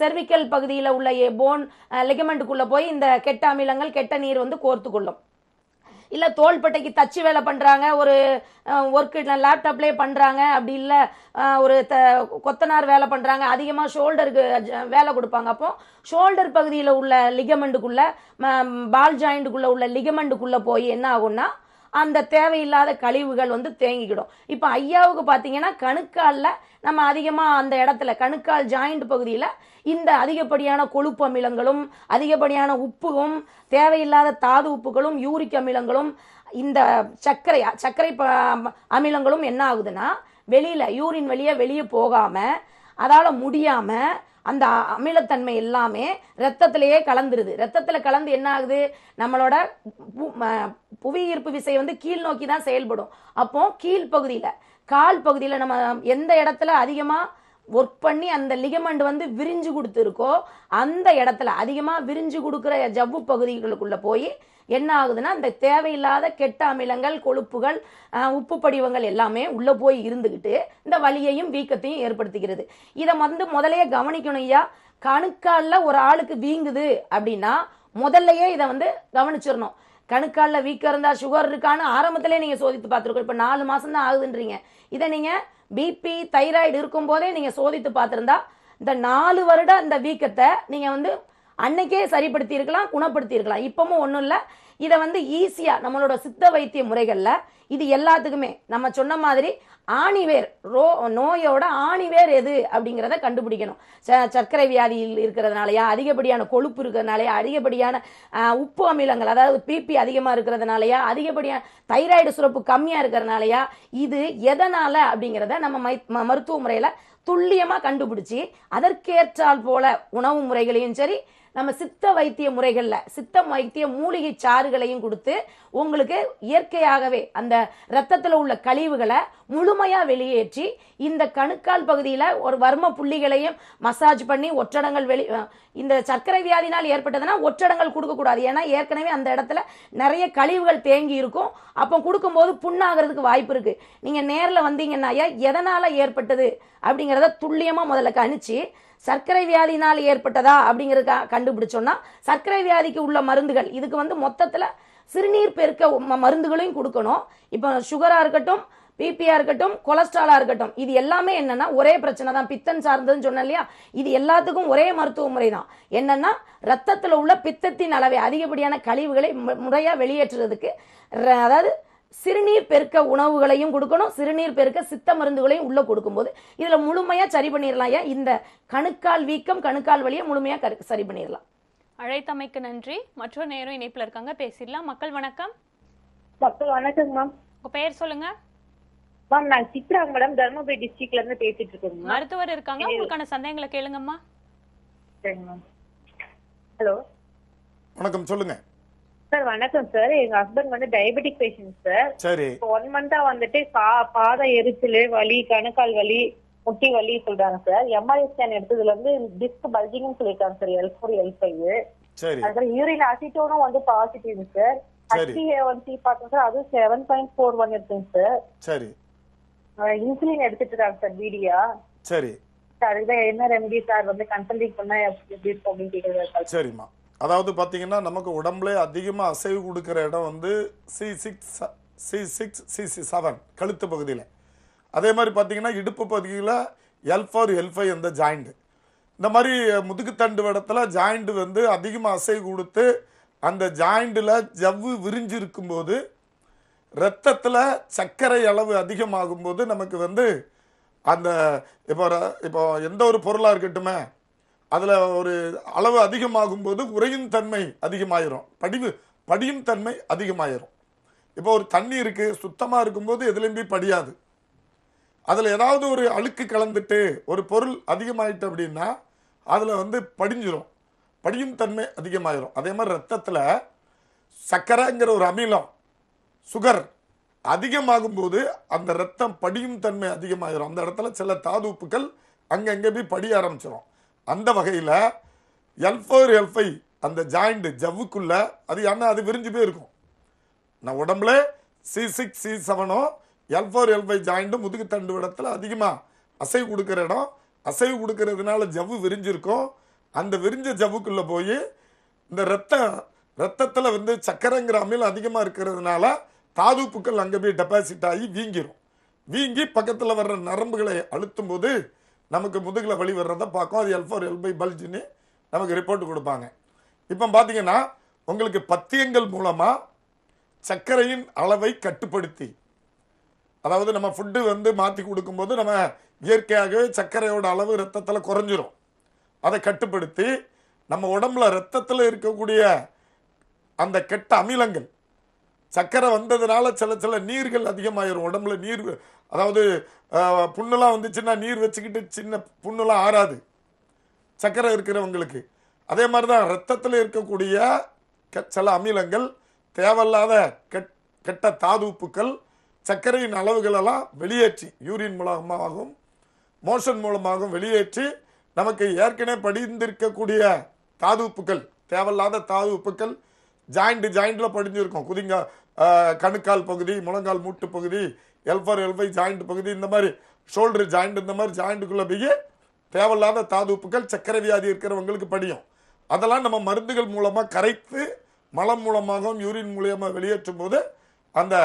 செர்விக்கல் பகுதியில் உள்ள போன் லெகமெண்ட்டுக்குள்ளே போய் இந்த கெட்ட அமிலங்கள் கெட்ட நீர் வந்து கோர்த்து கொள்ளும். இல்ல தோள்பட்டைக்கு தச்சு வேலை பண்றாங்க ஒரு ஒர்க்கு லேப்டாப்லேயே பண்றாங்க அப்படி இல்ல ஒரு த கொத்தனார் வேலை பண்றாங்க அதிகமா ஷோல்டருக்கு வேலை கொடுப்பாங்க. அப்போ ஷோல்டர் பகுதியில் உள்ள லிகமெண்ட்டுக்குள்ள பால் ஜாயிண்ட்டுக்குள்ள உள்ள லிகமெண்ட்டுக்குள்ளே போய் என்ன ஆகும்னா அந்த தேவையில்லாத கழிவுகள் வந்து தேங்கிக்கிடும். இப்போ ஐயாவுக்கு பார்த்தீங்கன்னா கணுக்காலில் நம்ம அதிகமாக அந்த இடத்துல கணுக்கால் ஜாயிண்ட் பகுதியில் இந்த அதிகப்படியான கொழுப்பு அமிலங்களும் அதிகப்படியான உப்பும் தேவையில்லாத தாது உப்புகளும் யூரிக் அமிலங்களும் இந்த சர்க்கரை சர்க்கரை ப- அமிலங்களும் என்ன ஆகுதுன்னா வெளியில் யூரின் வழியாக வெளியே போகாமல் அதால் முடியாமல் அந்த அமிலத்தன்மை எல்லாமே ரத்தத்திலேயே கலந்துருது. ரத்தத்தில் கலந்து என்ன ஆகுது? நம்மளோட புவி ஈர்ப்பு விசை வந்து கீழ் நோக்கி தான் செயல்படும். அப்போ கீழ் கால் பகுதியில் நம்ம எந்த இடத்துல அதிகமாக ஒர்க் பண்ணி அந்த லிகமெண்ட் வந்து விரிஞ்சு கொடுத்துருக்கோ அந்த இடத்துல அதிகமாக விரிஞ்சு கொடுக்குற ஜவ்வு பகுதிகளுக்குள்ளே போய் என்ன ஆகுதுன்னா இந்த தேவையில்லாத கெட்ட அமிலங்கள் கொழுப்புகள் உப்பு படிவங்கள் எல்லாமே உள்ளே போய் இருந்துக்கிட்டு இந்த வலியையும் வீக்கத்தையும் ஏற்படுத்திக்கிறது. இதை வந்து முதலையே கவனிக்கணும் ஐயா. கணுக்காலில் ஒரு ஆளுக்கு வீங்குது அப்படின்னா முதல்லையே இதை வந்து கவனிச்சிடணும். கணுக்காலில் வீக்கம் இருந்தால் சுகர் இருக்கான்னு ஆரம்பத்திலே நீங்கள் சோதித்து பார்த்துருக்கோம். இப்போ நாலு மாதம் தான் ஆகுதுன்றீங்க. இதை நீங்கள் பிபி தைராய்டு இருக்கும் போதே நீங்க சோதித்து பார்த்திருந்தா இந்த நாலு வருட இந்த வீக்கத்தை நீங்க வந்து அன்னைக்கே சரிப்படுத்தி இருக்கலாம் குணப்படுத்தி இருக்கலாம் இப்பவும் ஒன்றும் இல்லை. இதை வந்து ஈஸியா நம்மளோட சித்த வைத்திய முறைகள்ல இது எல்லாத்துக்குமே. நம்ம சொன்ன மாதிரி ஆணிவேர் ரோ நோயோட ஆணிவேர் எது அப்படிங்கிறத கண்டுபிடிக்கணும். ச- சர்க்கரை வியாதியில் இருக்கிறதுனாலயா அதிகப்படியான கொழுப்பு இருக்கிறதுனாலயா அதிகப்படியான உப்பு அமிலங்கள் அதாவது பிபி அதிகமாக இருக்கிறதுனாலயா அதிகப்படியான தைராய்டு சுரப்பு கம்மியாக இருக்கிறதுனாலயா இது எதனால் அப்படிங்கிறத நம்ம மை ம- மருத்துவ முறையில் துல்லியமாக கண்டுபிடிச்சி அதற்கேற்றால் போல உணவு முறைகளையும் சரி நம்ம சித்த வைத்திய முறைகளில் சித்த வைத்திய மூலிகை சாறுகளையும் கொடுத்து உங்களுக்கு இயற்கையாகவே அந்த ரத்தத்தில் உள்ள கழிவுகளை முழுமையாக வெளியேற்றி இந்த கணுக்கால் பகுதியில் ஒரு வர்ம புள்ளிகளையும் மசாஜ் பண்ணி ஒற்றடங்கள் வெளி இந்த சர்க்கரை வியாதினால் ஏற்பட்டதுன்னா ஒற்றடங்கள் கொடுக்கக்கூடாது ஏன்னா ஏற்கனவே அந்த இடத்துல நிறைய கழிவுகள் தேங்கி இருக்கும். அப்போ கொடுக்கும்போது புண்ணாகிறதுக்கு வாய்ப்பு இருக்குது நீங்கள் நேரில் வந்தீங்கன்னாயா எதனால் ஏற்பட்டது அப்படிங்கிறத துல்லியமாக முதல்ல கணிச்சு சர்க்கரை வியாதினால் ஏற்பட்டதா அப்படிங்கிறத கண்டுபிடிச்சோன்னா சர்க்கரை வியாதிக்கு உள்ள மருந்துகள் இதுக்கு வந்து மொத்தத்தில் சிறுநீர் பெருக்க மருந்துகளையும் கொடுக்கணும். இப்போ சுகராக இருக்கட்டும் பிபியா இருக்கட்டும் கொலஸ்ட்ராலா இருக்கட்டும் இது எல்லாமே என்னன்னா ஒரே பிரச்சனை தான். பித்தன் சார்ந்ததுன்னு சொன்னேன் இல்லையா? இது எல்லாத்துக்கும் ஒரே மருத்துவ முறை தான். என்னன்னா ரத்தத்துல உள்ள பித்தத்தின் அளவை அதிகப்படியான கழிவுகளை மு- முறையா வெளியேற்றுறதுக்கு ர- அதாவது சிறுநீர் பெருக்க உணவுகளையும் கொடுக்கணும் சிறுநீர் பெருக்க சித்த மருந்துகளையும் உள்ள கொடுக்கும்போது இதுல முழுமையா சரி பண்ணிடலாம். ஏன்? இந்த கணுக்கால் வீக்கம் கணுக்கால் வலியை முழுமையா கரு- சரி பண்ணிடலாம். அழைத்தமைக்கு நன்றி. மற்றொரு நேரம் இணைப்புல இருக்காங்க. பேசிடலாம். மக்கள் வணக்கம். மக்கள் வணக்கங்க மேம் உங்க பெயர் சொல்லுங்க. மேம் நான் சித்ரா மேடம் தருமபுரி டிஸ்ட்ரிக்ட்ல இருந்து பேசிட்டு இருக்கேங்க மேம் மருத்துவர் இருக்காங்க உங்களுக்கான சந்தேகங்களை கேளுங்கம்மா. ஹலோ வணக்கம் சொல்லுங்க. சார் வணக்கம் சார் எங்க ஹஸ்பண்ட் வந்து டயபெட்டிக் பேஷண்ட் சார் சரி. இப்போ ஒன் மந்தா வந்துட்டு பா பாத எரிச்சல் வலி கணுக்கால் வலி முட்டி வலி சொல்றாங்க சார் எம்ஆர்ஐ ஸ்கேன் எடுத்ததுல இருந்து டிஸ்க் பல்ஜிங்னு சொல்லியிருக்காங்க sir L four L five சரி. அதுக்கப்புறம் யூரின் அசிட்டோனும் வந்து positive sir. HbA one C பார்த்தோம் சார் அதுவும் செவன் பாயிண்ட் ஃபோர் ஒன் இருக்குங்க சார் சரி. இன்சுலின் எடுத்துட்டு இருக்காங்க சார் வீடியா. சரி. சார் அதுதான் என்ன ரெமெடி சார்? வந்து கன்சல்டிங் பண்ணா எப்படி இருக்கும் அப்படின்னு கேட்கறது சரிம்மா. அதாவது பார்த்தீங்கன்னா நமக்கு உடம்புல அதிகமாக அசைவு கொடுக்குற இடம் வந்து C six C six C C seven கழுத்து பகுதியில். அதே மாதிரி பார்த்தீங்கன்னா இடுப்பு பகுதியில் எல் ஃபோர் எல் ஃபைவ் இந்த ஜாயிண்ட் இந்த மாதிரி முதுகுத்தண்டு இடத்துல ஜாயிண்ட் வந்து அதிகமாக அசைவு கொடுத்து அந்த ஜாயிண்டில் ஜவ்வு விரிஞ்சு இருக்கும்போது ரத்தத்தில் சர்க்கரை அளவு அதிகமாகும் போது நமக்கு வந்து அந்த இப்போ ர- இப்போ எந்த ஒரு பொருளாக இருக்கட்டுமே அதில் ஒரு அளவு அதிகமாகும் போது உறையும் தன்மை அதிகமாயிரும். படிவு படியும் தன்மை அதிகமாயிரும். இப்போ ஒரு தண்ணி இருக்கு சுத்தமாக இருக்கும்போது எதுலேயும் போய் படியாது. அதில் ஏதாவது ஒரு அழுக்கு கலந்துட்டு ஒரு பொருள் அதிகமாயிட்டு அப்படின்னா அதில் வந்து படிஞ்சிரும். படியும் தன்மை அதிகமாயிரும். அதே மாதிரி ரத்தத்தில் சர்க்கரைங்கிற ஒரு அமிலம் சுகர் அதிகமாகும் போது அந்த ரத்தம் படியும் தன்மை அதிகமாகிடும் அந்த இடத்துல சில தாதுப்புக்கள் அங்கங்கே போய் படிய ஆரம்பிச்சிடும் அந்த வகையில் எல் ஃபோர் எல் ஃபைவ் அந்த ஜாயிண்ட் ஜவ்வுக்குள்ள அது ஏன்னா அது விரிஞ்சு போய் இருக்கும். நான் உடம்புல சி சிக்ஸ் சி செவனோ எல் ஃபோர் எல் ஃபைவ் ஜாயிண்ட்டும் முதுகு தண்டு இடத்துல அதிகமாக அசைவு கொடுக்குற இடம் அசைவு கொடுக்கறதுனால ஜவ்வு விரிஞ்சிருக்கும் அந்த விரிஞ்ச ஜவ்வுக்குள்ளே போய் இந்த ரத்த ரத்தத்தில் வந்து சக்கரைங்கிற அமில் அதிகமாக இருக்கிறதுனால தாதுப்புக்கள் அங்கே போய் டெபாசிட் ஆகி வீங்கிரும். வீங்கி பக்கத்தில் வர்ற நரம்புகளை அழுத்தும் போது நமக்கு முதுகில் வழி வர்றதை பார்க்கும். அது எல் ஃபோர் எல் பை பல்ஜின்னு நமக்கு ரிப்போர்ட் கொடுப்பாங்க. இப்போ பார்த்தீங்கன்னா உங்களுக்கு பத்தியங்கள் மூலமாக சர்க்கரையின் அளவை கட்டுப்படுத்தி அதாவது நம்ம ஃபுட்டு வந்து மாற்றி கொடுக்கும்போது நம்ம இயற்கையாகவே சர்க்கரையோட அளவு ரத்தத்தில் குறைஞ்சிரும். அதை கட்டுப்படுத்தி நம்ம உடம்புல ரத்தத்தில் இருக்கக்கூடிய அந்த கெட்ட அமிலங்கள் சர்க்கரை வந்ததுனால சில சில நீர்கள் அதிகமாயிரும். உடம்புல நீர் அதாவது புண்ணெல்லாம் வந்துச்சுன்னா நீர் வச்சுக்கிட்டு சின்ன புண்ணுலாம் ஆறாது. சர்க்கரை இருக்கிறவங்களுக்கு. அதே மாதிரி தான் ரத்தத்தில் இருக்கக்கூடிய கெ- சில அமிலங்கள் தேவையில்லாத கெட் கெட்ட தாதுப்புக்கள் சர்க்கரையின் அளவுகளெல்லாம் வெளியேற்றி யூரின் மூலமாகவும் மோஷன் மூலமாகவும் வெளியேற்றி நமக்கு ஏற்கனவே படிந்திருக்கக்கூடிய தாதுப்புக்கள் தேவையில்லாத தாதுப்புக்கள் ஜாயிண்ட் ஜாயிண்டில் படிஞ்சிருக்கும். குதிங்க கணுக்கால் பகுதி முழங்கால் மூட்டு பகுதி எல்ஃபர் எல்ஃபை ஜாயிண்ட் பகுதி இந்த மாதிரி ஷோல்டர் ஜாயிண்ட் இந்த மாதிரி ஜாயிண்ட்டுக்குள்ளே போய் தேவையில்லாத தாதுப்புக்கள் சர்க்கரை வியாதி இருக்கிறவங்களுக்கு படியும். அதெல்லாம் நம்ம மருந்துகள் மூலமாக கரைத்து மலம் மூலமாகவும் யூரின் மூலியமாக வெளியேற்றும் போது அந்த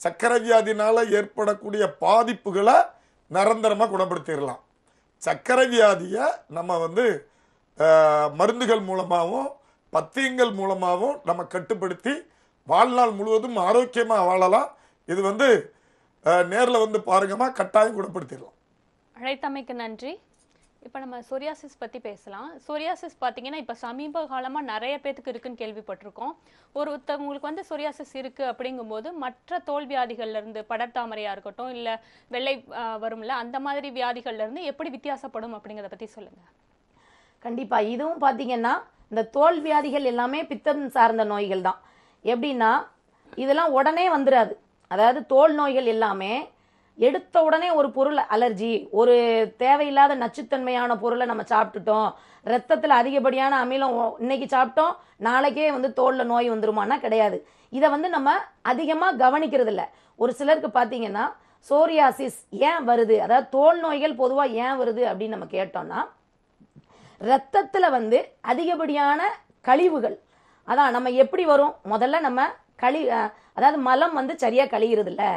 சர்க்கரை வியாதினால் ஏற்படக்கூடிய பாதிப்புகளை நிரந்தரமாக குணப்படுத்திடலாம். சர்க்கரை வியாதியை நம்ம வந்து மருந்துகள் மூலமாகவும் பத்தியங்கள் மூலமாகவும் நம்ம கட்டுப்படுத்தி வாழ்நாள் முழுவதும் ஆரோக்கியமாக வாழலாம். இது வந்து நேரில் வந்து பாருங்கம்மா கட்டாயம் குணப்படுத்திடலாம் அழைத்தமைக்கு நன்றி. இப்போ நம்ம சொரியாசிஸ் பற்றி பேசலாம். சொரியாசிஸ் பார்த்தீங்கன்னா இப்போ சமீப காலமாக நிறைய பேத்துக்கு இருக்குன்னு கேள்விப்பட்டிருக்கோம். ஒருத்தவங்களுக்கு வந்து சொரியாசிஸ் இருக்கு அப்படிங்கும்போது மற்ற தோல் வியாதிகள்ல இருந்து படர்தாமரையா இருக்கட்டும் இல்லை வெள்ளை வரும்ல அந்த மாதிரி வியாதிகள்ல இருந்து எப்படி வித்தியாசப்படும் அப்படிங்கிறத பற்றி சொல்லுங்க. கண்டிப்பா. இதுவும் பாத்தீங்கன்னா இந்த தோல் வியாதிகள் எல்லாமே பித்தம் சார்ந்த நோய்கள் தான். எப்படின்னா இதெல்லாம் உடனே வந்துடாது அதாவது தோல் நோய்கள் எல்லாமே எடுத்த உடனே ஒரு பொருள் அலர்ஜி ஒரு தேவையில்லாத நச்சுத்தன்மையான பொருளை நம்ம சாப்பிட்டுட்டோம். ரத்தத்தில் அதிகப்படியான அமிலம் இன்னைக்கு சாப்பிட்டோம் நாளைக்கே வந்து தோலில் நோய் வந்துருமானா கிடையாது. இதை வந்து நம்ம அதிகமாக கவனிக்கிறது இல்லை ஒரு சிலருக்கு பார்த்தீங்கன்னா சோரியாசிஸ் ஏன் வருது? அதாவது தோல் நோய்கள் பொதுவாக ஏன் வருது அப்படின்னு நம்ம கேட்டோம்னா ரத்தத்தில் வந்து அதிகப்படியான கழிவுகள். அதான் நம்ம எப்படி வரும்? முதல்ல நம்ம கழி அதாவது மலம் வந்து சரியாக கழிகிறது இல்லை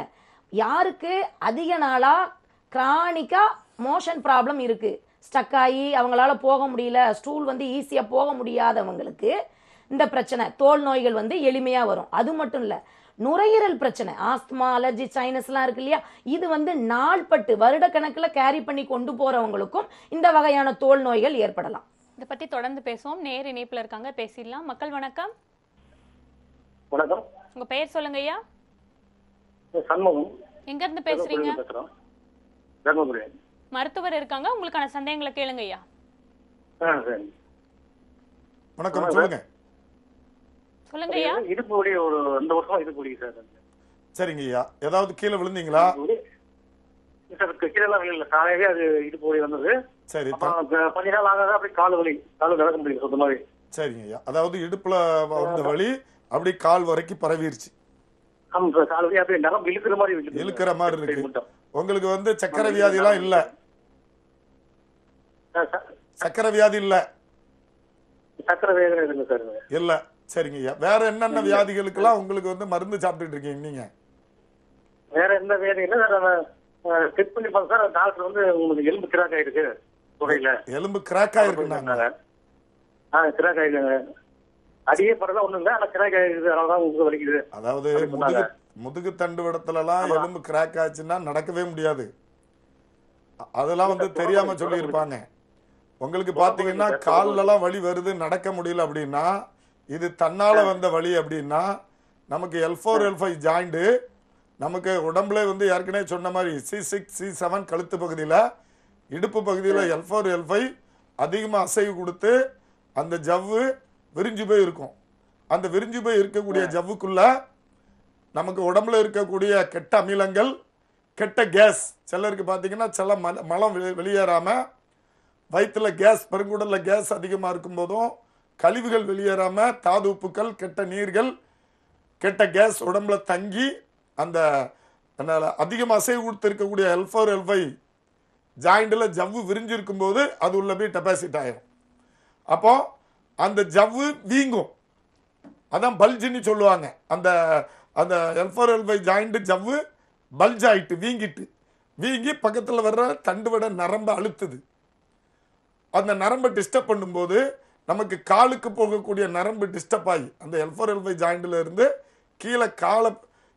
யாருக்கு அதிக நாளாக கிரானிக்காக மோஷன் ப்ராப்ளம் இருக்குது ஸ்டக் ஆகி அவங்களால போக முடியல ஸ்டூல் வந்து ஈஸியாக போக முடியாதவங்களுக்கு இந்த பிரச்சனை தோல் நோய்கள் வந்து எளிமையாக வரும். அது மட்டும் இல்லை நுரையீரல் பிரச்சனை. ஆஸ்துமா அலர்ஜி சைனஸ்லாம் இருக்கு இல்லையா? இது வந்து நாள்பட்டு வருடக்கணக்கில் கேரி பண்ணி கொண்டு போறவங்களுக்கும் இந்த வகையான தோல் நோய்கள் ஏற்படலாம். இதை பற்றி தொடர்ந்து பேசுவோம். நேர் இணைப்பில் இருக்காங்க பேசிடலாம். மக்கள் வணக்கம். வணக்கம். உங்க பெயர் சொல்லுங்க ஐயா. சண்முகம். எங்க இருந்து பேசுறீங்க மருத்துவர் இருக்காங்க. உங்களுக்கான சந்தேகங்களை கேளுங்க ஐயா. ஆ சரி. வணக்கம். சொல்லுங்க. சொல்லுங்க ஐயா இடுப்பு வலி ஒரு ரெண்டு வருஷமா இடுப்பு வலி சார். சரிங்க ஐயா. ஏதாவது கீழே விழுந்தீங்களா? சார் கீழே இல்லை காலையிலே அது இடுப்பு வலி வந்தது. சரி கொஞ்ச நாள் ஆகாத அப்படியே கால் வலி கால் நடக்க முடியல சுத்தமாவே சரிங்க ஐயா. அதாவது இடுப்புல வந்த வலி அப்படி கால் வரைக்கும் நரம் இழுக்கிற மாதிரி இருக்கு. உங்களுக்கு வந்து சக்கரை வியாதிலாம் இல்ல. ஆ, சார், சக்கரை வியாதி இல்ல. சக்கரை வேதனை இருக்கு சார். இல்ல. சரிங்க ஐயா. வேற என்னென்ன வியாதிகளுக்கெல்லாம் உங்களுக்கு வந்து மருந்து சாப்பிட்டுட்டு இருக்கீங்க நீங்க? வேற எந்த இல்லை. சார் செக் பண்ணி பார்த்தா சார் டாக்டர் வந்து உங்களுக்கு எலும்பு கிராக் ஆயிருக்கு துறையில எலும்பு கிராக் ஆயிருக்குன்னாங்க ஆ கிராக் ஆயிருக்கு அடியே படலாம் ஒண்ணும் இல்லை. ஆனா கிராக் ஆயிருக்கு அதனாலதான் உங்களுக்கு வலிக்குது. அதாவது முதுகு. முதுகு தண்டு விடத்துலலாம் ஆமா. எலும்பு கிராக் ஆச்சுன்னா நடக்கவே முடியாது. அதெல்லாம் வந்து தெரியாம சொல்லியிருப்பாங்க. உங்களுக்கு பாத்தீங்கன்னா கால்லலாம் வலி வருது நடக்க முடியல அப்படின்னா இது தன்னால வந்த வலி அப்படின்னா நமக்கு L four L five joint நமக்கு உடம்புல வந்து ஏற்கனவே சொன்ன மாதிரி சி சிக்ஸ் சி செவன் கழுத்து பகுதியில் இடுப்பு பகுதியில் எல் ஃபோர் எல் ஃபைவ் அதிகமாக அசைவு கொடுத்து அந்த ஜவ்வு விரிஞ்சு போய் இருக்கும். அந்த விரிஞ்சு போய் இருக்கக்கூடிய ஜவ்வுக்குள்ள நமக்கு உடம்புல இருக்கக்கூடிய கெட்ட அமிலங்கள் கெட்ட கேஸ் சிலருக்கு பார்த்தீங்கன்னா சில மல மலம் வெளி- வெளியேறாம வயிற்றுல கேஸ் பெருங்குடல்ல கேஸ் அதிகமாக இருக்கும்போதும் கழிவுகள் வெளியேறாம தாது உப்புக்கள் கெட்ட நீர்கள் கெட்ட கேஸ் உடம்புல தங்கி அந்த அதிகமாக அசைவு கொடுத்துருக்கக்கூடிய எல்ஃபோர் எல் ஜாயிண்டில் ஜவ்வு விரிஞ்சிருக்கும் போது அது உள்ள போய் டெபாசிட் ஆயிரும். அப்போ அந்த ஜவ்வு வீங்கும். அதான் பல்ஜின்னு சொல்லுவாங்க. அந்த அந்த எல்ஃபோர் எல்ஃபை ஜாயிண்ட் ஜவ்வு பல்ஜ் ஆயிட்டு வீங்கிட்டு. வீங்கி பக்கத்தில் வர்ற தண்டுவட நரம்பை அழுத்துது. அந்த நரம்பை டிஸ்டர்ப் பண்ணும்போது நமக்கு காலுக்கு போகக்கூடிய நரம்பு டிஸ்டர்ப் ஆகி அந்த எல்ஃபோர் எல்ஃபை ஜாயிண்டில் இருந்து கீழே காலை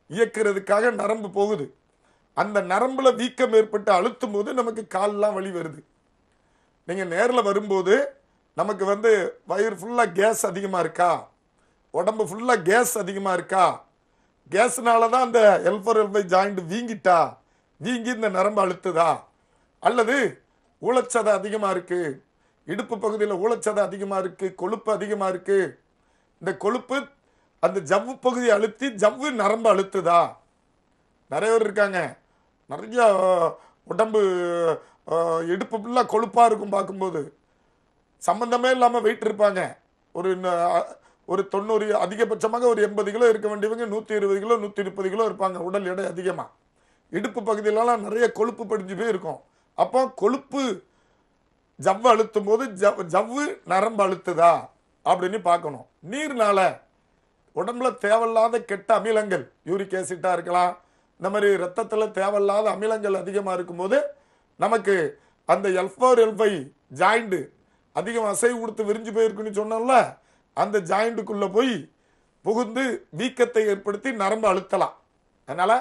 இயக்கிறதுக்காக நரம்பு போகுது. அந்த நரம்பில் வீக்கம் ஏற்பட்டு அழுத்தும் போது நமக்கு கால்லாம் வலி வருது. நீங்கள் நேரில் வரும்போது நமக்கு வந்து வயிறு ஃபுல்லாக கேஸ் அதிகமாக இருக்கா? உடம்பு ஃபுல்லாக கேஸ் அதிகமாக இருக்கா? கேஸ்னால தான் அந்த எல்ஃபோர் எல்ஃபை ஜாயிண்ட் வீங்கிட்டா? வீங்கி இந்த நரம்பு அழுத்துதா? அல்லது ஊழச்சதை அதிகமாக இருக்குது இடுப்பு பகுதியில் ஊழச்சதை அதிகமாக இருக்குது கொழுப்பு அதிகமாக இருக்குது இந்த கொழுப்பு அந்த ஜவ்வு பகுதியை அழுத்தி ஜவ்வு நரம்பு அழுத்துதா? நிறைய பேர் இருக்காங்க. நிறைய உடம்பு இடுப்பு ஃபுல்லாக கொழுப்பாக இருக்கும் பார்க்கும்போது. சம்மந்தமே இல்லாமல் வெயிட் இருப்பாங்க. ஒரு ஒரு தொண்ணூறு அதிகபட்சமாக ஒரு எண்பது கிலோ இருக்க வேண்டியவங்க நூற்றி இருபது கிலோ நூற்றி முப்பது கிலோ இருப்பாங்க உடல் எடை அதிகமாக இடுப்பு பகுதியிலலாம் நிறைய கொழுப்பு படிஞ்சு போய் இருக்கும் அப்போ கொழுப்பு ஜவ்வு அழுத்தும் போது ஜவ் ஜவ்வு நரம்பு அழுத்துதா? அப்படின்னு பார்க்கணும். நீர்னால உடம்புல தேவையில்லாத கெட்ட அமிலங்கள் யூரிக் ஆசிட்டாக இருக்கலாம் இந்த மாதிரி ரத்தத்தில் தேவையில்லாத அமிலங்கள் அதிகமாக இருக்கும்போது நமக்கு அந்த எல்ஃபோர் எல்ஃபை ஜாயிண்டு அதிகம் அசைவு கொடுத்து விரிஞ்சு போயிருக்குன்னு சொன்னோம்ல அந்த ஜாயிண்ட்டுக்குள்ளே போய் புகுந்து வீக்கத்தை ஏற்படுத்தி நரம்பு அழுத்தலாம். அதனால்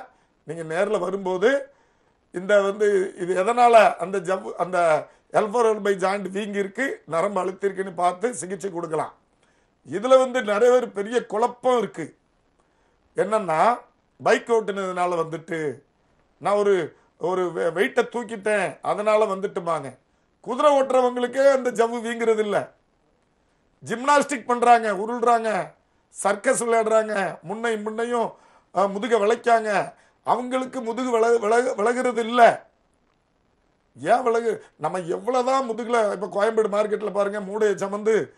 நீங்கள் நேரில் வரும்போது இந்த வந்து இது எதனால் அந்த ஜவ் அந்த எல்ஃபோர் எல்பை ஜாயிண்ட் வீங்கி இருக்கு நரம்பு அழுத்திருக்குன்னு பார்த்து சிகிச்சை கொடுக்கலாம். இதில் வந்து நிறைய பேர் பெரிய குழப்பம் இருக்கு. என்னன்னா பைக் ஓட்டுனதுனால வந்துட்டு நான் ஒரு ஒரு வெயிட்டை தூக்கிட்டேன் அதனால வந்துட்டுமாங்க. குதிரை ஓட்டுறவங்களுக்கே அந்த ஜவ்வு வீங்குறது இல்லை ஜிம்னாஸ்டிக் பண்ணுறாங்க உருள்றாங்க சர்க்கஸ் விளையாடுறாங்க முன்னையும் முன்னையும் முதுக விளைக்காங்க. அவங்களுக்கு முதுகு விலக விலக விலகிறது இல்லை ஏன் விலகு? நம்ம எவ்வளவுதான் முதுகுல இப்ப கோயம்பேடு மார்க்கெட்ல பாருங்க மூடையை சமந்து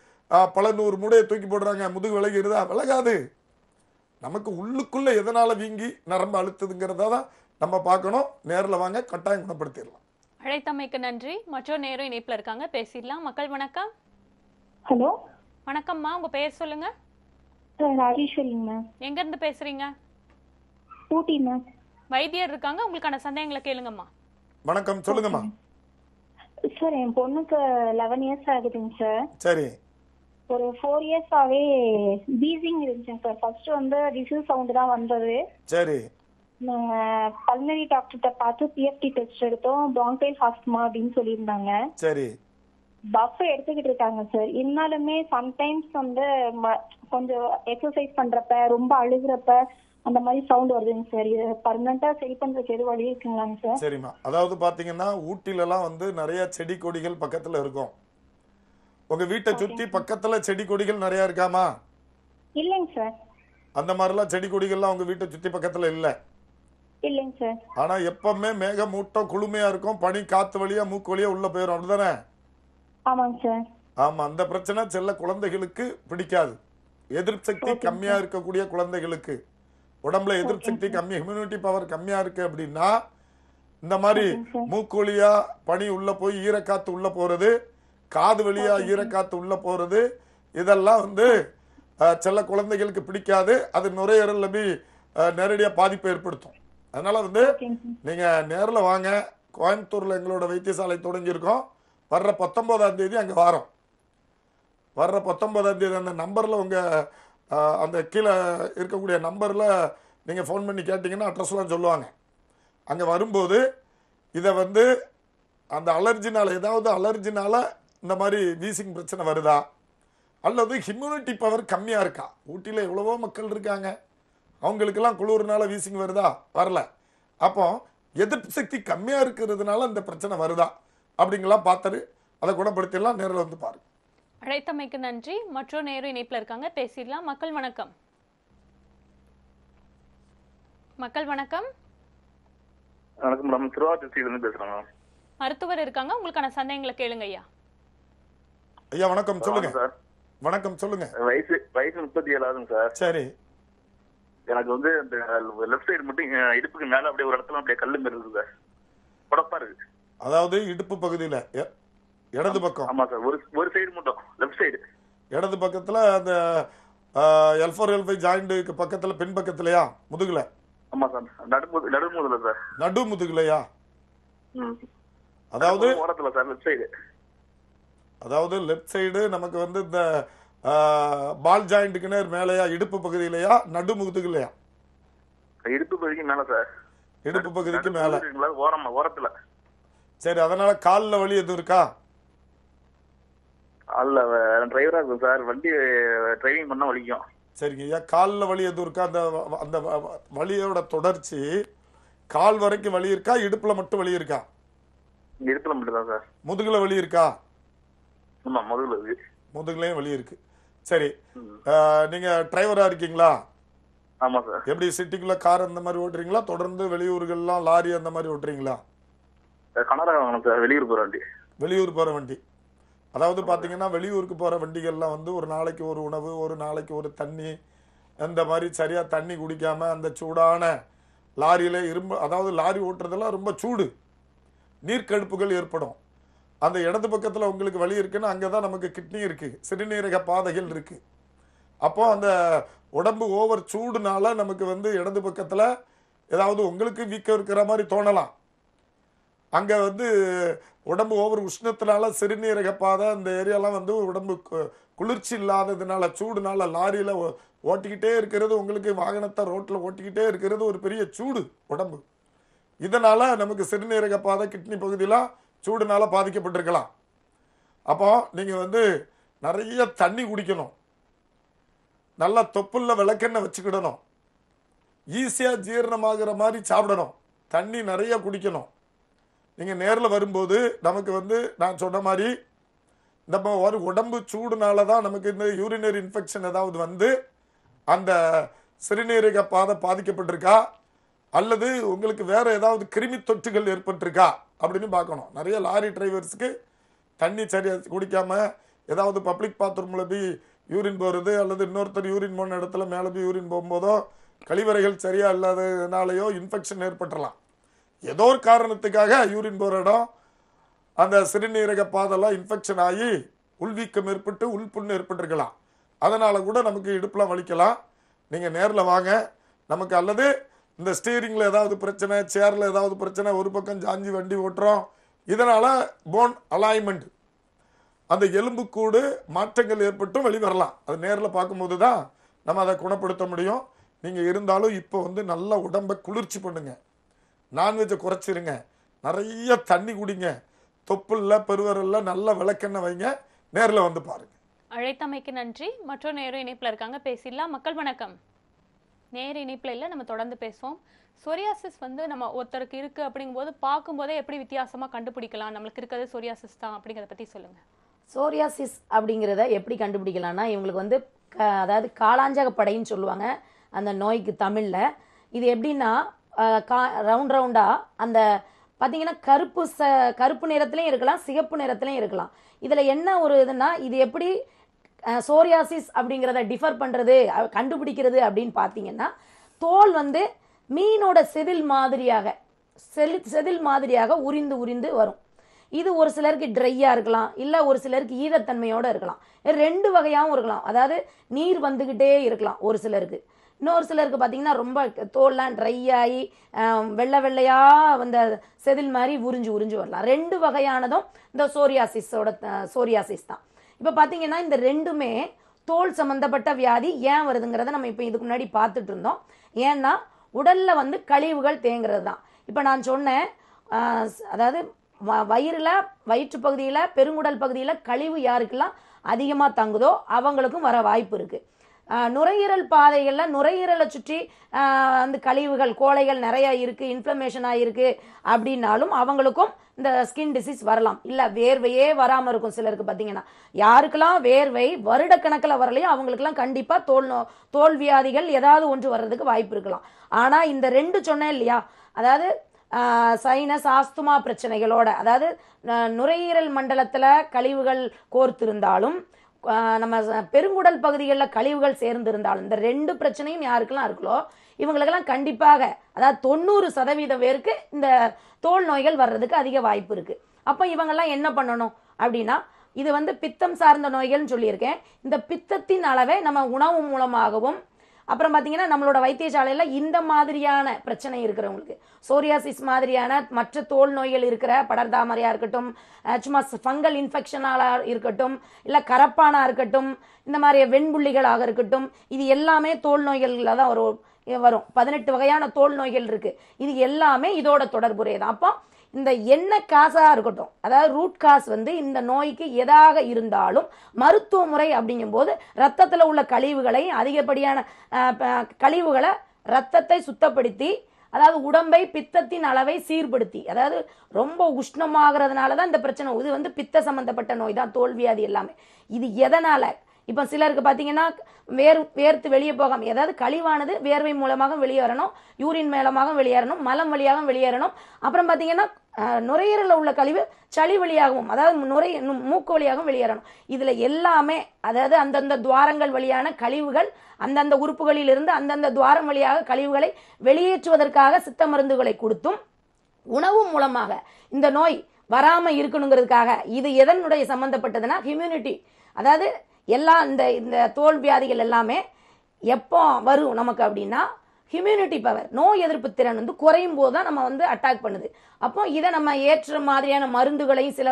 பல நூறு மூடையை தூக்கி போடுறாங்க முதுகு விலகிருதா? விலகாது. நமக்கு உள்ளுக்குள்ள எதனால வீங்கி நரம்பு அழுத்துதுங்கிறத தான் நம்ம பார்க்கணும். நேர்ல வாங்க கட்டாயம் குணப்படுத்திடலாம். அழைத்தமைக்கு நன்றி. மற்றொரு நேரம் இணைப்புல இருக்காங்க. பேசிடலாம். மக்கள் வணக்கம். ஹலோ? வணக்கம்மா. உங்க பெயர் சொல்லுங்க. ராஜேஸ்வரிங்க மேம். எங்க இருந்து பேசுறீங்க? ஊட்டி மேம். வைத்தியர் இருக்காங்க. உங்களுக்கான சந்தேகங்களை கேளுங்கம்மா. வணக்கம் சொல்லுங்கம்மா. சார் என் பொண்ணுக்கு லெவன் இயர்ஸ் ஆகுதுங்க சார். சரி. ஒரு ஃபோர் இயர்ஸாவே பீசிங் இருந்துச்சுங்க சார். ஃபர்ஸ்ட் வந்து ரிசிவ் சவுண்ட் தான் வந்தது. சரி. நாங்க பல்மரி டாக்டர்கிட்ட பார்த்து பிஎஃப்டி டெஸ்ட் எடுத்தோம். ப்ராங்கைல் ஹாஸ்மா அப்படின்னு சொல்லியிருந்தாங்க. சரி. பஃப் எடுத்துக்கிட்டு இருக்காங்க சார். இருந்தாலுமே சம்டைம்ஸ் வந்து கொஞ்சம் எக்ஸசைஸ் பண்றப்ப ரொம்ப அழுகுறப்ப அந்த மாதிரி சவுண்ட் வருதுங்க சார் இது பர்மனண்டா சரி பண்றதுக்கு எது வழி இருக்குங்களாங்க சார் சரிம்மா. அதாவது பாத்தீங்கன்னா ஊட்டிலலாம் வந்து நிறைய செடி கொடிகள் பக்கத்துல இருக்கும். உங்க வீட்டை சுத்தி பக்கத்துல செடி கொடிகள் நிறைய இருக்காமா? இல்லைங்க சார் அந்த மாதிரிலாம் செடி கொடிகள்லாம் உங்க வீட்டை சுத்தி பக்கத்துல இல்ல? இல்லைங்க சார் ஆனா எப்பவுமே மேகமூட்டம் குளுமையா இருக்கும். பனி காத்து வழியா மூக்கு வழியா உள்ள போயிடும் அப்படிதானே? ஆமாங்க சார் ஆமா. அந்த பிரச்சனை செல்ல குழந்தைகளுக்கு பிடிக்காது. எதிர்ப்பு சக்தி கம்மியா இருக்கக்கூடிய குழந்தைகளுக்கு. உடம்புல எதிர்ப்பு சக்தி கம்மி இம்யூனிட்டி பவர் கம்மியா இருக்கு அப்படின்னா இந்த மாதிரி மூக்கு வழியா பனி உள்ள போய் ஈரக்காத்து உள்ள போறது காது வழியா ஈரக்காத்து உள்ள போறது இதெல்லாம் வந்து செல்ல குழந்தைகளுக்கு பிடிக்காது. அது நுரையீரல்ல போய் அஹ், நேரடியா பாதிப்பை ஏற்படுத்தும். அதனால வந்து நீங்க நேர்ல வாங்க. கோயம்புத்தூர்ல எங்களோட வைத்தியசாலை தொடங்கியிருக்கோம். வர்ற பத்தொன்பதாம் தேதி அங்க வாரோம். வர்ற பத்தொன்பதாம் தேதி அந்த நம்பரில் உங்கள் அந்த கீழே இருக்கக்கூடிய நம்பரில் நீங்கள் ஃபோன் பண்ணி கேட்டிங்கன்னா அட்ரஸ்லாம் சொல்லுவாங்க. அங்கே வரும்போது இதை வந்து அந்த அலர்ஜினால் ஏதாவது அலர்ஜினால் இந்த மாதிரி வீசிங் பிரச்சனை வருதா? அல்லது ஹிம்யூனிட்டி பவர் கம்மியாக இருக்கா? ஊட்டியில் எவ்வளவோ மக்கள் இருக்காங்க. அவங்களுக்கெல்லாம் குளிர்னால வீசிங் வருதா? வரல. அப்போ எதிர்ப்பு சக்தி கம்மியாக இருக்கிறதுனால இந்த பிரச்சனை வருதா? அப்படிங்கலாம் பார்த்துட்டு அதை குணப்படுத்திடலாம். நேரில் வந்து பாருங்க. அழைத்தமைக்கு நன்றி. மற்றொரு நேரு இணைப்புல இருக்காங்க. பேசிடலாம். மக்கள் வணக்கம். மக்கள் வணக்கம். வணக்கம் மேடம். திருவாரூர்லேருந்து பேசுகிறேன் மேம் மருத்துவர் இருக்காங்க. உங்களுக்கான சந்தேகங்களை கேளுங்க ஐயா. ஐயா வணக்கம். சொல்லுங்க. சார். வணக்கம். சொல்லுங்க. வயசு வயசு முப்பத்தி ஏழாவதுங்க சார். சரி. எனக்கு வந்து இந்த லெஃப்ட் சைடு மட்டும் இடுப்புக்கு மேல அப்படியே ஒரு இடத்துல அப்படியே கல்லு மாரி இருக்குது சார். உடப்பா இருக்கு. அதாவது இடுப்பு பகுதியில் இடது பக்கம். ஆமா சார். ஒரு ஒரு சைடு மட்டும். லெஃப்ட் சைடு இடது பக்கத்தில் அந்த எல் ஃபோர் எல் ஃபைவ் ஜாயிண்ட்டுக்கு பக்கத்தில் பின் பக்கத்துலையா? முதுகுல? ஆமா சார். நடுமுது நடுமுதுல சார். நடு முதுகுலையா. அதாவது ஓரத்துல சார் லெஃப்ட் சைடு அதாவது லெஃப்ட் சைடு நமக்கு வந்து இந்த பால் ஜாயிண்ட்டுக்கு நேர் மேலையா இடுப்பு பகுதியிலையா நடு முதுகுலையா இடுப்பு பகுதிக்கு மேல சார். இடுப்பு பகுதிக்கு மேல? ஓரமா ஓரத்துல. சரி அதனால காலில் வலி எதுவும் இருக்கா? அல்ல டிரைவரா இருக்கும் சார். வண்டி டிரைவிங் பண்ணா வலிக்கும். சரிங்க. ஐயா காலில் வலி எதுவும் இருக்கா? அந்த அந்த வலியோட தொடர்ச்சி கால் வரைக்கும் வலி இருக்கா? இடுப்புல மட்டும் வலி இருக்கா? இடுப்புல மட்டும் தான் சார். முதுகுல வலி இருக்கா? ஆமா முதல்ல இருக்கு முதுகுலையும் வலி இருக்கு. சரி. நீங்க டிரைவரா இருக்கீங்களா? ஆமா சார். எப்படி சிட்டிக்குள்ள கார் அந்த மாதிரி ஓட்டுறீங்களா? தொடர்ந்து வெளியூர்கள்லாம் லாரி அந்த மாதிரி ஓட்டுறீங்களா? கனரா வாங்கணும் சார். வெளியூர் போற வண்டி. வெளியூர் போற வண்டி. அதாவது பாத்தீங்கன்னா வெளியூருக்கு போற வண்டிகள்லாம் வந்து ஒரு நாளைக்கு ஒரு உணவு ஒரு நாளைக்கு ஒரு தண்ணி அந்த மாதிரி சரியா தண்ணி குடிக்காம அந்த சூடான லாரியில இரும்பு அதாவது லாரி ஓட்டுறதெல்லாம் ரொம்ப சூடு. நீர்க்கடுப்புகள் ஏற்படும். அந்த இடது பக்கத்துல உங்களுக்கு வலி இருக்குன்னா அங்கதான் நமக்கு கிட்னி இருக்கு. சிறுநீரக பாதைகள் இருக்கு. அப்போ அந்த உடம்பு ஓவர் சூடுனால நமக்கு வந்து இடது பக்கத்துல ஏதாவது உங்களுக்கு வீக்கம் இருக்கிற மாதிரி தோணலாம். அங்கே வந்து உடம்பு ஓவர் உஷ்ணத்தினால சிறுநீரக பாதை அந்த ஏரியாலாம் வந்து உடம்பு குளிர்ச்சி இல்லாததுனால சூடுனால லாரியில் ஓ- ஓட்டிக்கிட்டே இருக்கிறது உங்களுக்கு வாகனத்தை ரோட்டில் ஓட்டிக்கிட்டே இருக்கிறது ஒரு பெரிய சூடு உடம்பு. இதனால நமக்கு சிறுநீரக பாதை கிட்னி பகுதியெலாம் சூடுனால பாதிக்கப்பட்டிருக்கலாம். அப்போ நீங்கள் வந்து நிறைய தண்ணி குடிக்கணும். நல்லா தொப்புள்ள விளக்கெண்ணெய் வச்சுக்கிடணும். ஈஸியாக ஜீரணமாகிற மாதிரி சாப்பிடணும். தண்ணி நிறைய குடிக்கணும். நீங்கள் நேரில் வரும்போது நமக்கு வந்து நான் சொன்ன மாதிரி நம்ம ஒரு உடம்பு சூடுனால தான் நமக்கு இந்த யூரினரி இன்ஃபெக்ஷன் ஏதாவது வந்து அந்த சிறுநீரக பாதை பாதிக்கப்பட்டிருக்கா? அல்லது உங்களுக்கு வேறு ஏதாவது கிருமி தொற்றுகள் ஏற்பட்டிருக்கா? அப்படின்னு பார்க்கணும். நிறைய லாரி டிரைவர்ஸுக்கு தண்ணி சரியா குடிக்காமல் ஏதாவது பப்ளிக் பாத்ரூமில் போய் யூரின் போகிறது அல்லது இன்னொருத்தர் யூரின் போன இடத்துல மேலே போய் யூரின் போகும்போதோ கழிவறைகள் சரியாக இல்லாததுனாலயோ இன்ஃபெக்ஷன் ஏற்பட்டுடலாம் ஏதோ ஒரு காரணத்துக்காக யூரின் போகிற இடம் அந்த சிறுநீரக பாதெல்லாம் இன்ஃபெக்ஷன் ஆகி உள்வீக்கம் ஏற்பட்டு உள்புண்ணு ஏற்பட்டிருக்கலாம். அதனால் கூட நமக்கு இடுப்பெலாம் வலிக்கலாம். நீங்கள் நேரில் வாங்க. நமக்கு அல்லது இந்த ஸ்டீரிங்கில் ஏதாவது பிரச்சனை சேரில் ஏதாவது பிரச்சனை ஒரு பக்கம் ஜாஞ்சி வண்டி ஓட்டுறோம். இதனால் போன் அலைன்மெண்ட் அந்த எலும்புக்கூடு மாற்றங்கள் ஏற்பட்டும் வெளிவரலாம் அது நேரில் பார்க்கும்போது தான் நம்ம அதை குணப்படுத்த முடியும். நீங்கள் இருந்தாலும் இப்போ வந்து நல்ல உடம்பை குளிர்ச்சி பண்ணுங்கள் நான்வெஜ்ஜை குறைச்சிருங்க. நிறைய தண்ணி குடிங்க. தொப்புல்ல பெருவரல்ல நல்ல விளக்கெண்ணெய் வைங்க. நேரில் வந்து பாருங்க. அழைத்தமைக்கு நன்றி. மற்றொரு நேரு இணைப்புல இருக்காங்க. பேசிடலாம். மக்கள் வணக்கம். நேர இணைப்புல இல்ல. நம்ம தொடர்ந்து பேசுவோம். சொரியாசிஸ் வந்து நம்ம ஒருத்தருக்கு இருக்கு அப்படிங்கும்போது பார்க்கும்போதே எப்படி வித்தியாசமா கண்டுபிடிக்கலாம்? நம்மளுக்கு இருக்கிறது சொரியாசிஸ் தான் அப்படிங்கறத பத்தி சொல்லுங்க. சோரியாசிஸ் அப்படிங்கிறத எப்படி கண்டுபிடிக்கலாம்னா இவங்களுக்கு வந்து க- அதாவது காளாஞ்சகப்படைன்னு சொல்லுவாங்க. அந்த நோய்க்கு தமிழில். இது எப்படின்னா கா ரவுண்ட் ரவுண்டாக அந்த பார்த்தீங்கன்னா கருப்பு ச கருப்பு நிறத்துலையும் இருக்கலாம் சிகப்பு நிறத்துலையும் இருக்கலாம். இதில் என்ன ஒரு இதுனா இது எப்படி சோரியாசிஸ் அப்படிங்கிறத டிஃபர் பண்ணுறது கண்டுபிடிக்கிறது அப்படின்னு பார்த்தீங்கன்னா தோல் வந்து மீனோட செதில் மாதிரியாக செல் செதில் மாதிரியாக உரிந்து உரிந்து வரும். இது ஒரு சிலருக்கு ட்ரையாக இருக்கலாம் இல்லை ஒரு சிலருக்கு ஈரத்தன்மையோடு இருக்கலாம். ரெண்டு வகையாகவும் இருக்கலாம். அதாவது நீர் வந்துக்கிட்டே இருக்கலாம் ஒரு சிலருக்கு. இன்னொரு சிலருக்கு பார்த்தீங்கன்னா ரொம்ப தோல்லாம் ட்ரை ஆகி வெள்ளை வெள்ளையாக வந்த செதில் மாதிரி உறிஞ்சு உறிஞ்சு வரலாம். ரெண்டு வகையானதும் இந்த சோரியாசிஸோட சோரியாசிஸ் தான். இப்போ பார்த்தீங்கன்னா இந்த ரெண்டுமே தோல் சம்மந்தப்பட்ட வியாதி ஏன் வருதுங்கிறத நம்ம இப்போ இதுக்கு முன்னாடி பார்த்துட்டு இருந்தோம். ஏன்னா உடலில் வந்து கழிவுகள் தேங்குறது தான். இப்போ நான் சொன்னேன் அதாவது வ- வயிற்று பகுதியில் பெருங்குடல் பகுதியில் கழிவு யாருக்கெல்லாம் அதிகமாக தங்குதோ அவங்களுக்கும் வர வாய்ப்பு இருக்குது நுரையீரல் பாதைகளில் நுரையீரலை சுற்றி வந்து கழிவுகள் கோழைகள் நிறைய இருக்குது இன்ஃப்ளமேஷனாக இருக்குது அப்படின்னாலும் அவங்களுக்கும் இந்த ஸ்கின் டிசீஸ் வரலாம். இல்லை வேர்வையே வராமல் இருக்கும் சிலருக்கு பார்த்தீங்கன்னா யாருக்கெல்லாம் வேர்வை வருடக்கணக்கில் வரலையோ அவங்களுக்கெல்லாம் கண்டிப்பாக தோல் நோ தோல் வியாதிகள் ஏதாவது ஒன்று வர்றதுக்கு வாய்ப்பு இருக்கலாம். ஆனால் இந்த ரெண்டு சொன்னேன் இல்லையா? அதாவது சைனஸ் ஆஸ்துமா பிரச்சனைகளோட அதாவது நுரையீரல் மண்டலத்தில் கழிவுகள் கோர்த்திருந்தாலும் இருந்தாலும் நம்ம பெருங்குடல் பகுதிகளில் கழிவுகள் சேர்ந்திருந்தாலும் இந்த ரெண்டு பிரச்சனையும் யாருக்கெல்லாம் இருக்கலோ இவங்களுக்கெல்லாம் கண்டிப்பாக அதாவது தொண்ணூறு சதவீதம் பேருக்கு இந்த தோல் நோய்கள் வர்றதுக்கு அதிக வாய்ப்பு இருக்கு. அப்போ இவங்கெல்லாம் என்ன பண்ணணும் அப்படின்னா இது வந்து பித்தம் சார்ந்த நோய்கள்னு சொல்லியிருக்கேன். இந்த பித்தத்தின் அளவை நம்ம உணவு மூலமாகவும் அப்புறம் பார்த்தீங்கன்னா நம்மளோட வைத்தியசாலையில் இந்த மாதிரியான பிரச்சனை இருக்கிறவங்களுக்கு. சோரியாசிஸ் மாதிரியான மற்ற தோல் நோய்கள் இருக்கிற படர்தாமரையாக இருக்கட்டும் சும்மா ஃபங்கல் இன்ஃபெக்ஷனாக இருக்கட்டும் இல்லை கரப்பானாக இருக்கட்டும் இந்த மாதிரி வெண்புள்ளிகளாக இருக்கட்டும் இது எல்லாமே தோல் நோய்களில் தான் வரும். வரும். பதினெட்டு வகையான தோல் நோய்கள் இருக்கு. இது எல்லாமே இதோட தொடர்புடையது அப்போ இந்த என்ன காசாக இருக்கட்டும். அதாவது ரூட் காஸ் வந்து இந்த நோய்க்கு எதாக இருந்தாலும் மருத்துவ முறை அப்படிங்கும்போது ரத்தத்தில் உள்ள கழிவுகளை அதிகப்படியான ப- கழிவுகளை ரத்தத்தை சுத்தப்படுத்தி அதாவது உடம்பை பித்தத்தின் அளவை சீர்படுத்தி அதாவது ரொம்ப உஷ்ணமாகிறதுனால தான் இந்த பிரச்சனை. இது வந்து பித்த சம்மந்தப்பட்ட நோய் தான் தோல்வியாதி எல்லாமே. இது எதனால்? இப்போ சிலருக்கு பார்த்தீங்கன்னா வேர் வேர்த்து வெளியே போகாமல் ஏதாவது கழிவானது வேர்வை மூலமாக வெளியே வரணும் யூரின் மூலமாக வெளியேறணும் மலம் வழியாக வெளியேறணும். அப்புறம் பார்த்தீங்கன்னா நுரையீரலில் உள்ள கழிவு சளி வழியாகவும் அதாவது நுரை நு- மூக்கு வழியாகவும் வெளியேறணும். இதில் எல்லாமே அதாவது அந்தந்த துவாரங்கள் வழியான கழிவுகள் அந்தந்த உறுப்புகளிலிருந்து அந்தந்த துவாரம் வழியாக கழிவுகளை வெளியேற்றுவதற்காக சித்த மருந்துகளை கொடுத்தும் உணவு மூலமாக இந்த நோய் வராமல் இருக்கணுங்கிறதுக்காக இது எதனுடைய சம்பந்தப்பட்டதுன்னா ஹிம்யூனிட்டி அதாவது எல்லா இந்த இந்த தோல் வியாதிகள் எல்லாமே எப்போ வரும் நமக்கு அப்படின்னா ஹிம்யூனிட்டி பவர் நோய் எதிர்ப்பு திறன் வந்து குறையும் போது தான் நம்ம வந்து அட்டாக் பண்ணுது. அப்போ இதை நம்ம ஏற்ற மாதிரியான மருந்துகளையும் சில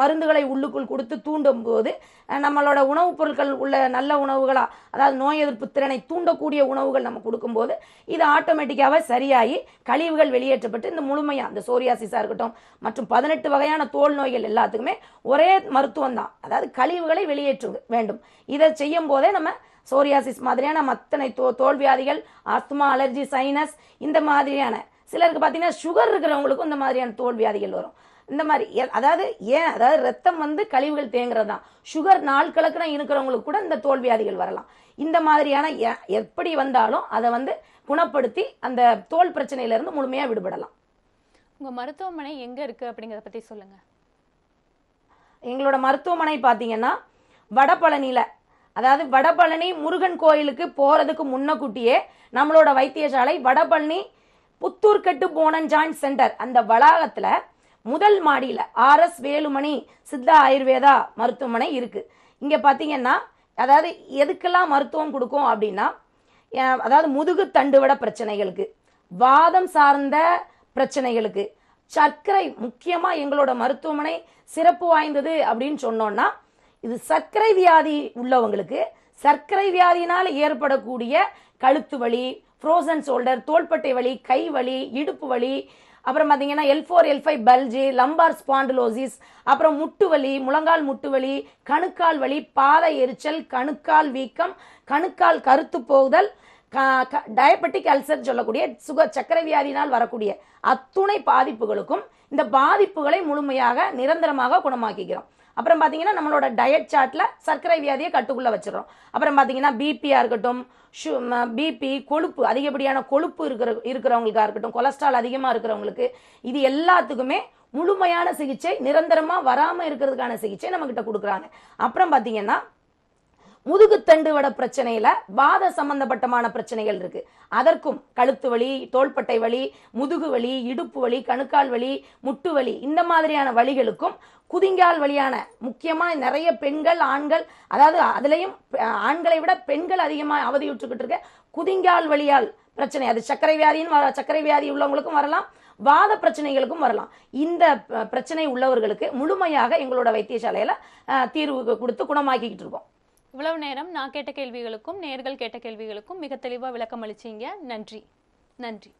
மருந்துகளை உள்ளுக்குள் கொடுத்து தூண்டும் போது நம்மளோட உணவுப் பொருட்கள் உள்ள நல்ல உணவுகளாக அதாவது நோய் எதிர்ப்பு திறனை தூண்டக்கூடிய உணவுகள் நம்ம கொடுக்கும்போது இது ஆட்டோமேட்டிக்காக சரியாகி கழிவுகள் வெளியேற்றப்பட்டு இந்த முழுமையாக இந்த சோரியாசிஸாக இருக்கட்டும் மற்றும் பதினெட்டு வகையான தோல் நோய்கள் எல்லாத்துக்குமே ஒரே மருத்துவம் தான் அதாவது கழிவுகளை வெளியேற்று வேண்டும். இதை செய்யும் போதே நம்ம சோரியாசிஸ் மாதிரியான மத்தனை தோ தோல் வியாதிகள் ஆஸ்துமா அலர்ஜி சைனஸ் இந்த மாதிரியான. சிலருக்கு பார்த்தீங்கன்னா சுகர் இருக்கிறவங்களுக்கும் இந்த மாதிரியான தோல் வியாதிகள் வரும். இந்த மாதிரி அதாவது ஏன் அதாவது ரத்தம் வந்து கழிவுகள் தேங்குறது தான். சுகர் நாள் கணக்கில் இருக்கிறவங்களுக்கு கூட இந்த தோல் வியாதிகள் வரலாம். இந்த மாதிரியான எப்படி வந்தாலும் அதை வந்து குணப்படுத்தி அந்த தோல் பிரச்சனையிலிருந்து முழுமையாக விடுபடலாம். உங்க மருத்துவமனை எங்க இருக்கு அப்படிங்கறத பத்தி சொல்லுங்க. எங்களோட மருத்துவமனை பார்த்தீங்கன்னா வடபழனியில் அதாவது வடபழனி முருகன் கோயிலுக்கு போகிறதுக்கு முன்னக்கூட்டியே நம்மளோட வைத்தியசாலை வடபழனி புத்தூர்கட்டு போனன் சென்டர். அந்த வளாகத்தில் முதல் மாடியில் ஆர்எஸ் வேலுமணி சித்தா ஆயுர்வேதா மருத்துவமனை இருக்குது இங்கே பார்த்தீங்கன்னா அதாவது எதுக்கெல்லாம் மருத்துவம் கொடுக்கும் அப்படின்னா அதாவது முதுகு தண்டுவட பிரச்சனைகளுக்கு வாதம் சார்ந்த பிரச்சனைகளுக்கு சர்க்கரை முக்கியமாக எங்களோட மருத்துவமனை சிறப்பு வாய்ந்தது அப்படின்னு சொன்னோன்னா இது சர்க்கரை வியாதி உள்ளவங்களுக்கு சர்க்கரை வியாதியினால் ஏற்படக்கூடிய கழுத்து வலி ஃப்ரோசன் ஷோல்டர் தோள்பட்டை வலி கை வலி இடுப்பு வலி அப்புறம் பார்த்தீங்கன்னா L four L five bulge lumbar spondylosis அப்புறம் முட்டு வலி முழங்கால் முட்டு வலி கணுக்கால் வலி பாத எரிச்சல் கணுக்கால் வீக்கம் கணுக்கால் கருத்து போகுதல் டயபெட்டிக் அல்சர் சொல்லக்கூடிய சுகர் சர்க்கரை வியாதியினால் வரக்கூடிய அத்துணை பாதிப்புகளுக்கும் இந்த பாதிப்புகளை முழுமையாக நிரந்தரமாக குணமாக்கிக்கிறோம். அப்புறம் பார்த்தீங்கன்னா நம்மளோட டயட் சார்ட்டில் சர்க்கரை வியாதியை கட்டுக்குள்ளே வச்சிடறோம். அப்புறம் பார்த்தீங்கன்னா பிபியாக இருக்கட்டும் ஷு பிபி கொழுப்பு அதிகப்படியான கொழுப்பு இருக்கிற இருக்கிறவங்களுக்காக இருக்கட்டும் கொலஸ்ட்ரால் அதிகமாக இருக்கிறவங்களுக்கு இது எல்லாத்துக்குமே முழுமையான சிகிச்சை நிரந்தரமாக வராமல் இருக்கிறதுக்கான சிகிச்சை நம்மக்கிட்ட கொடுக்குறாங்க. அப்புறம் பார்த்தீங்கன்னா முதுகுத்தண்டு வட பிரச்சனையில வாத சம்பந்தப்பட்டமான பிரச்சனைகள் இருக்கு. அதற்கும் கழுத்து வலி தோள்பட்டை வலி முதுகு வலி இடுப்பு வலி கணுக்கால் வலி முட்டு வலி இந்த மாதிரியான வலிகளுக்கும் குதிங்கால் வழியான முக்கியமாக நிறைய பெண்கள் ஆண்கள் அதாவது அதுலேயும் ஆண்களை விட பெண்கள் அதிகமாக அவதியுற்றுக்கிட்டு இருக்க. குதிங்கால் வழியால் பிரச்சனை அது சர்க்கரை வியாதின்னு வர சர்க்கரை வியாதி உள்ளவங்களுக்கும் வரலாம் வாத பிரச்சனைகளுக்கும் வரலாம். இந்த பிரச்சனை உள்ளவர்களுக்கு முழுமையாக எங்களோட வைத்தியசாலையில் தீர்வு கொடுத்து குணமாக்கிக்கிட்டு இருக்கோம். இவ்வளவு நேரம் நான் கேட்ட கேள்விகளுக்கும் நேர்கள் கேட்ட கேள்விகளுக்கும் மிக தெளிவாக விளக்கம் அளிச்சீங்க நன்றி. நன்றி.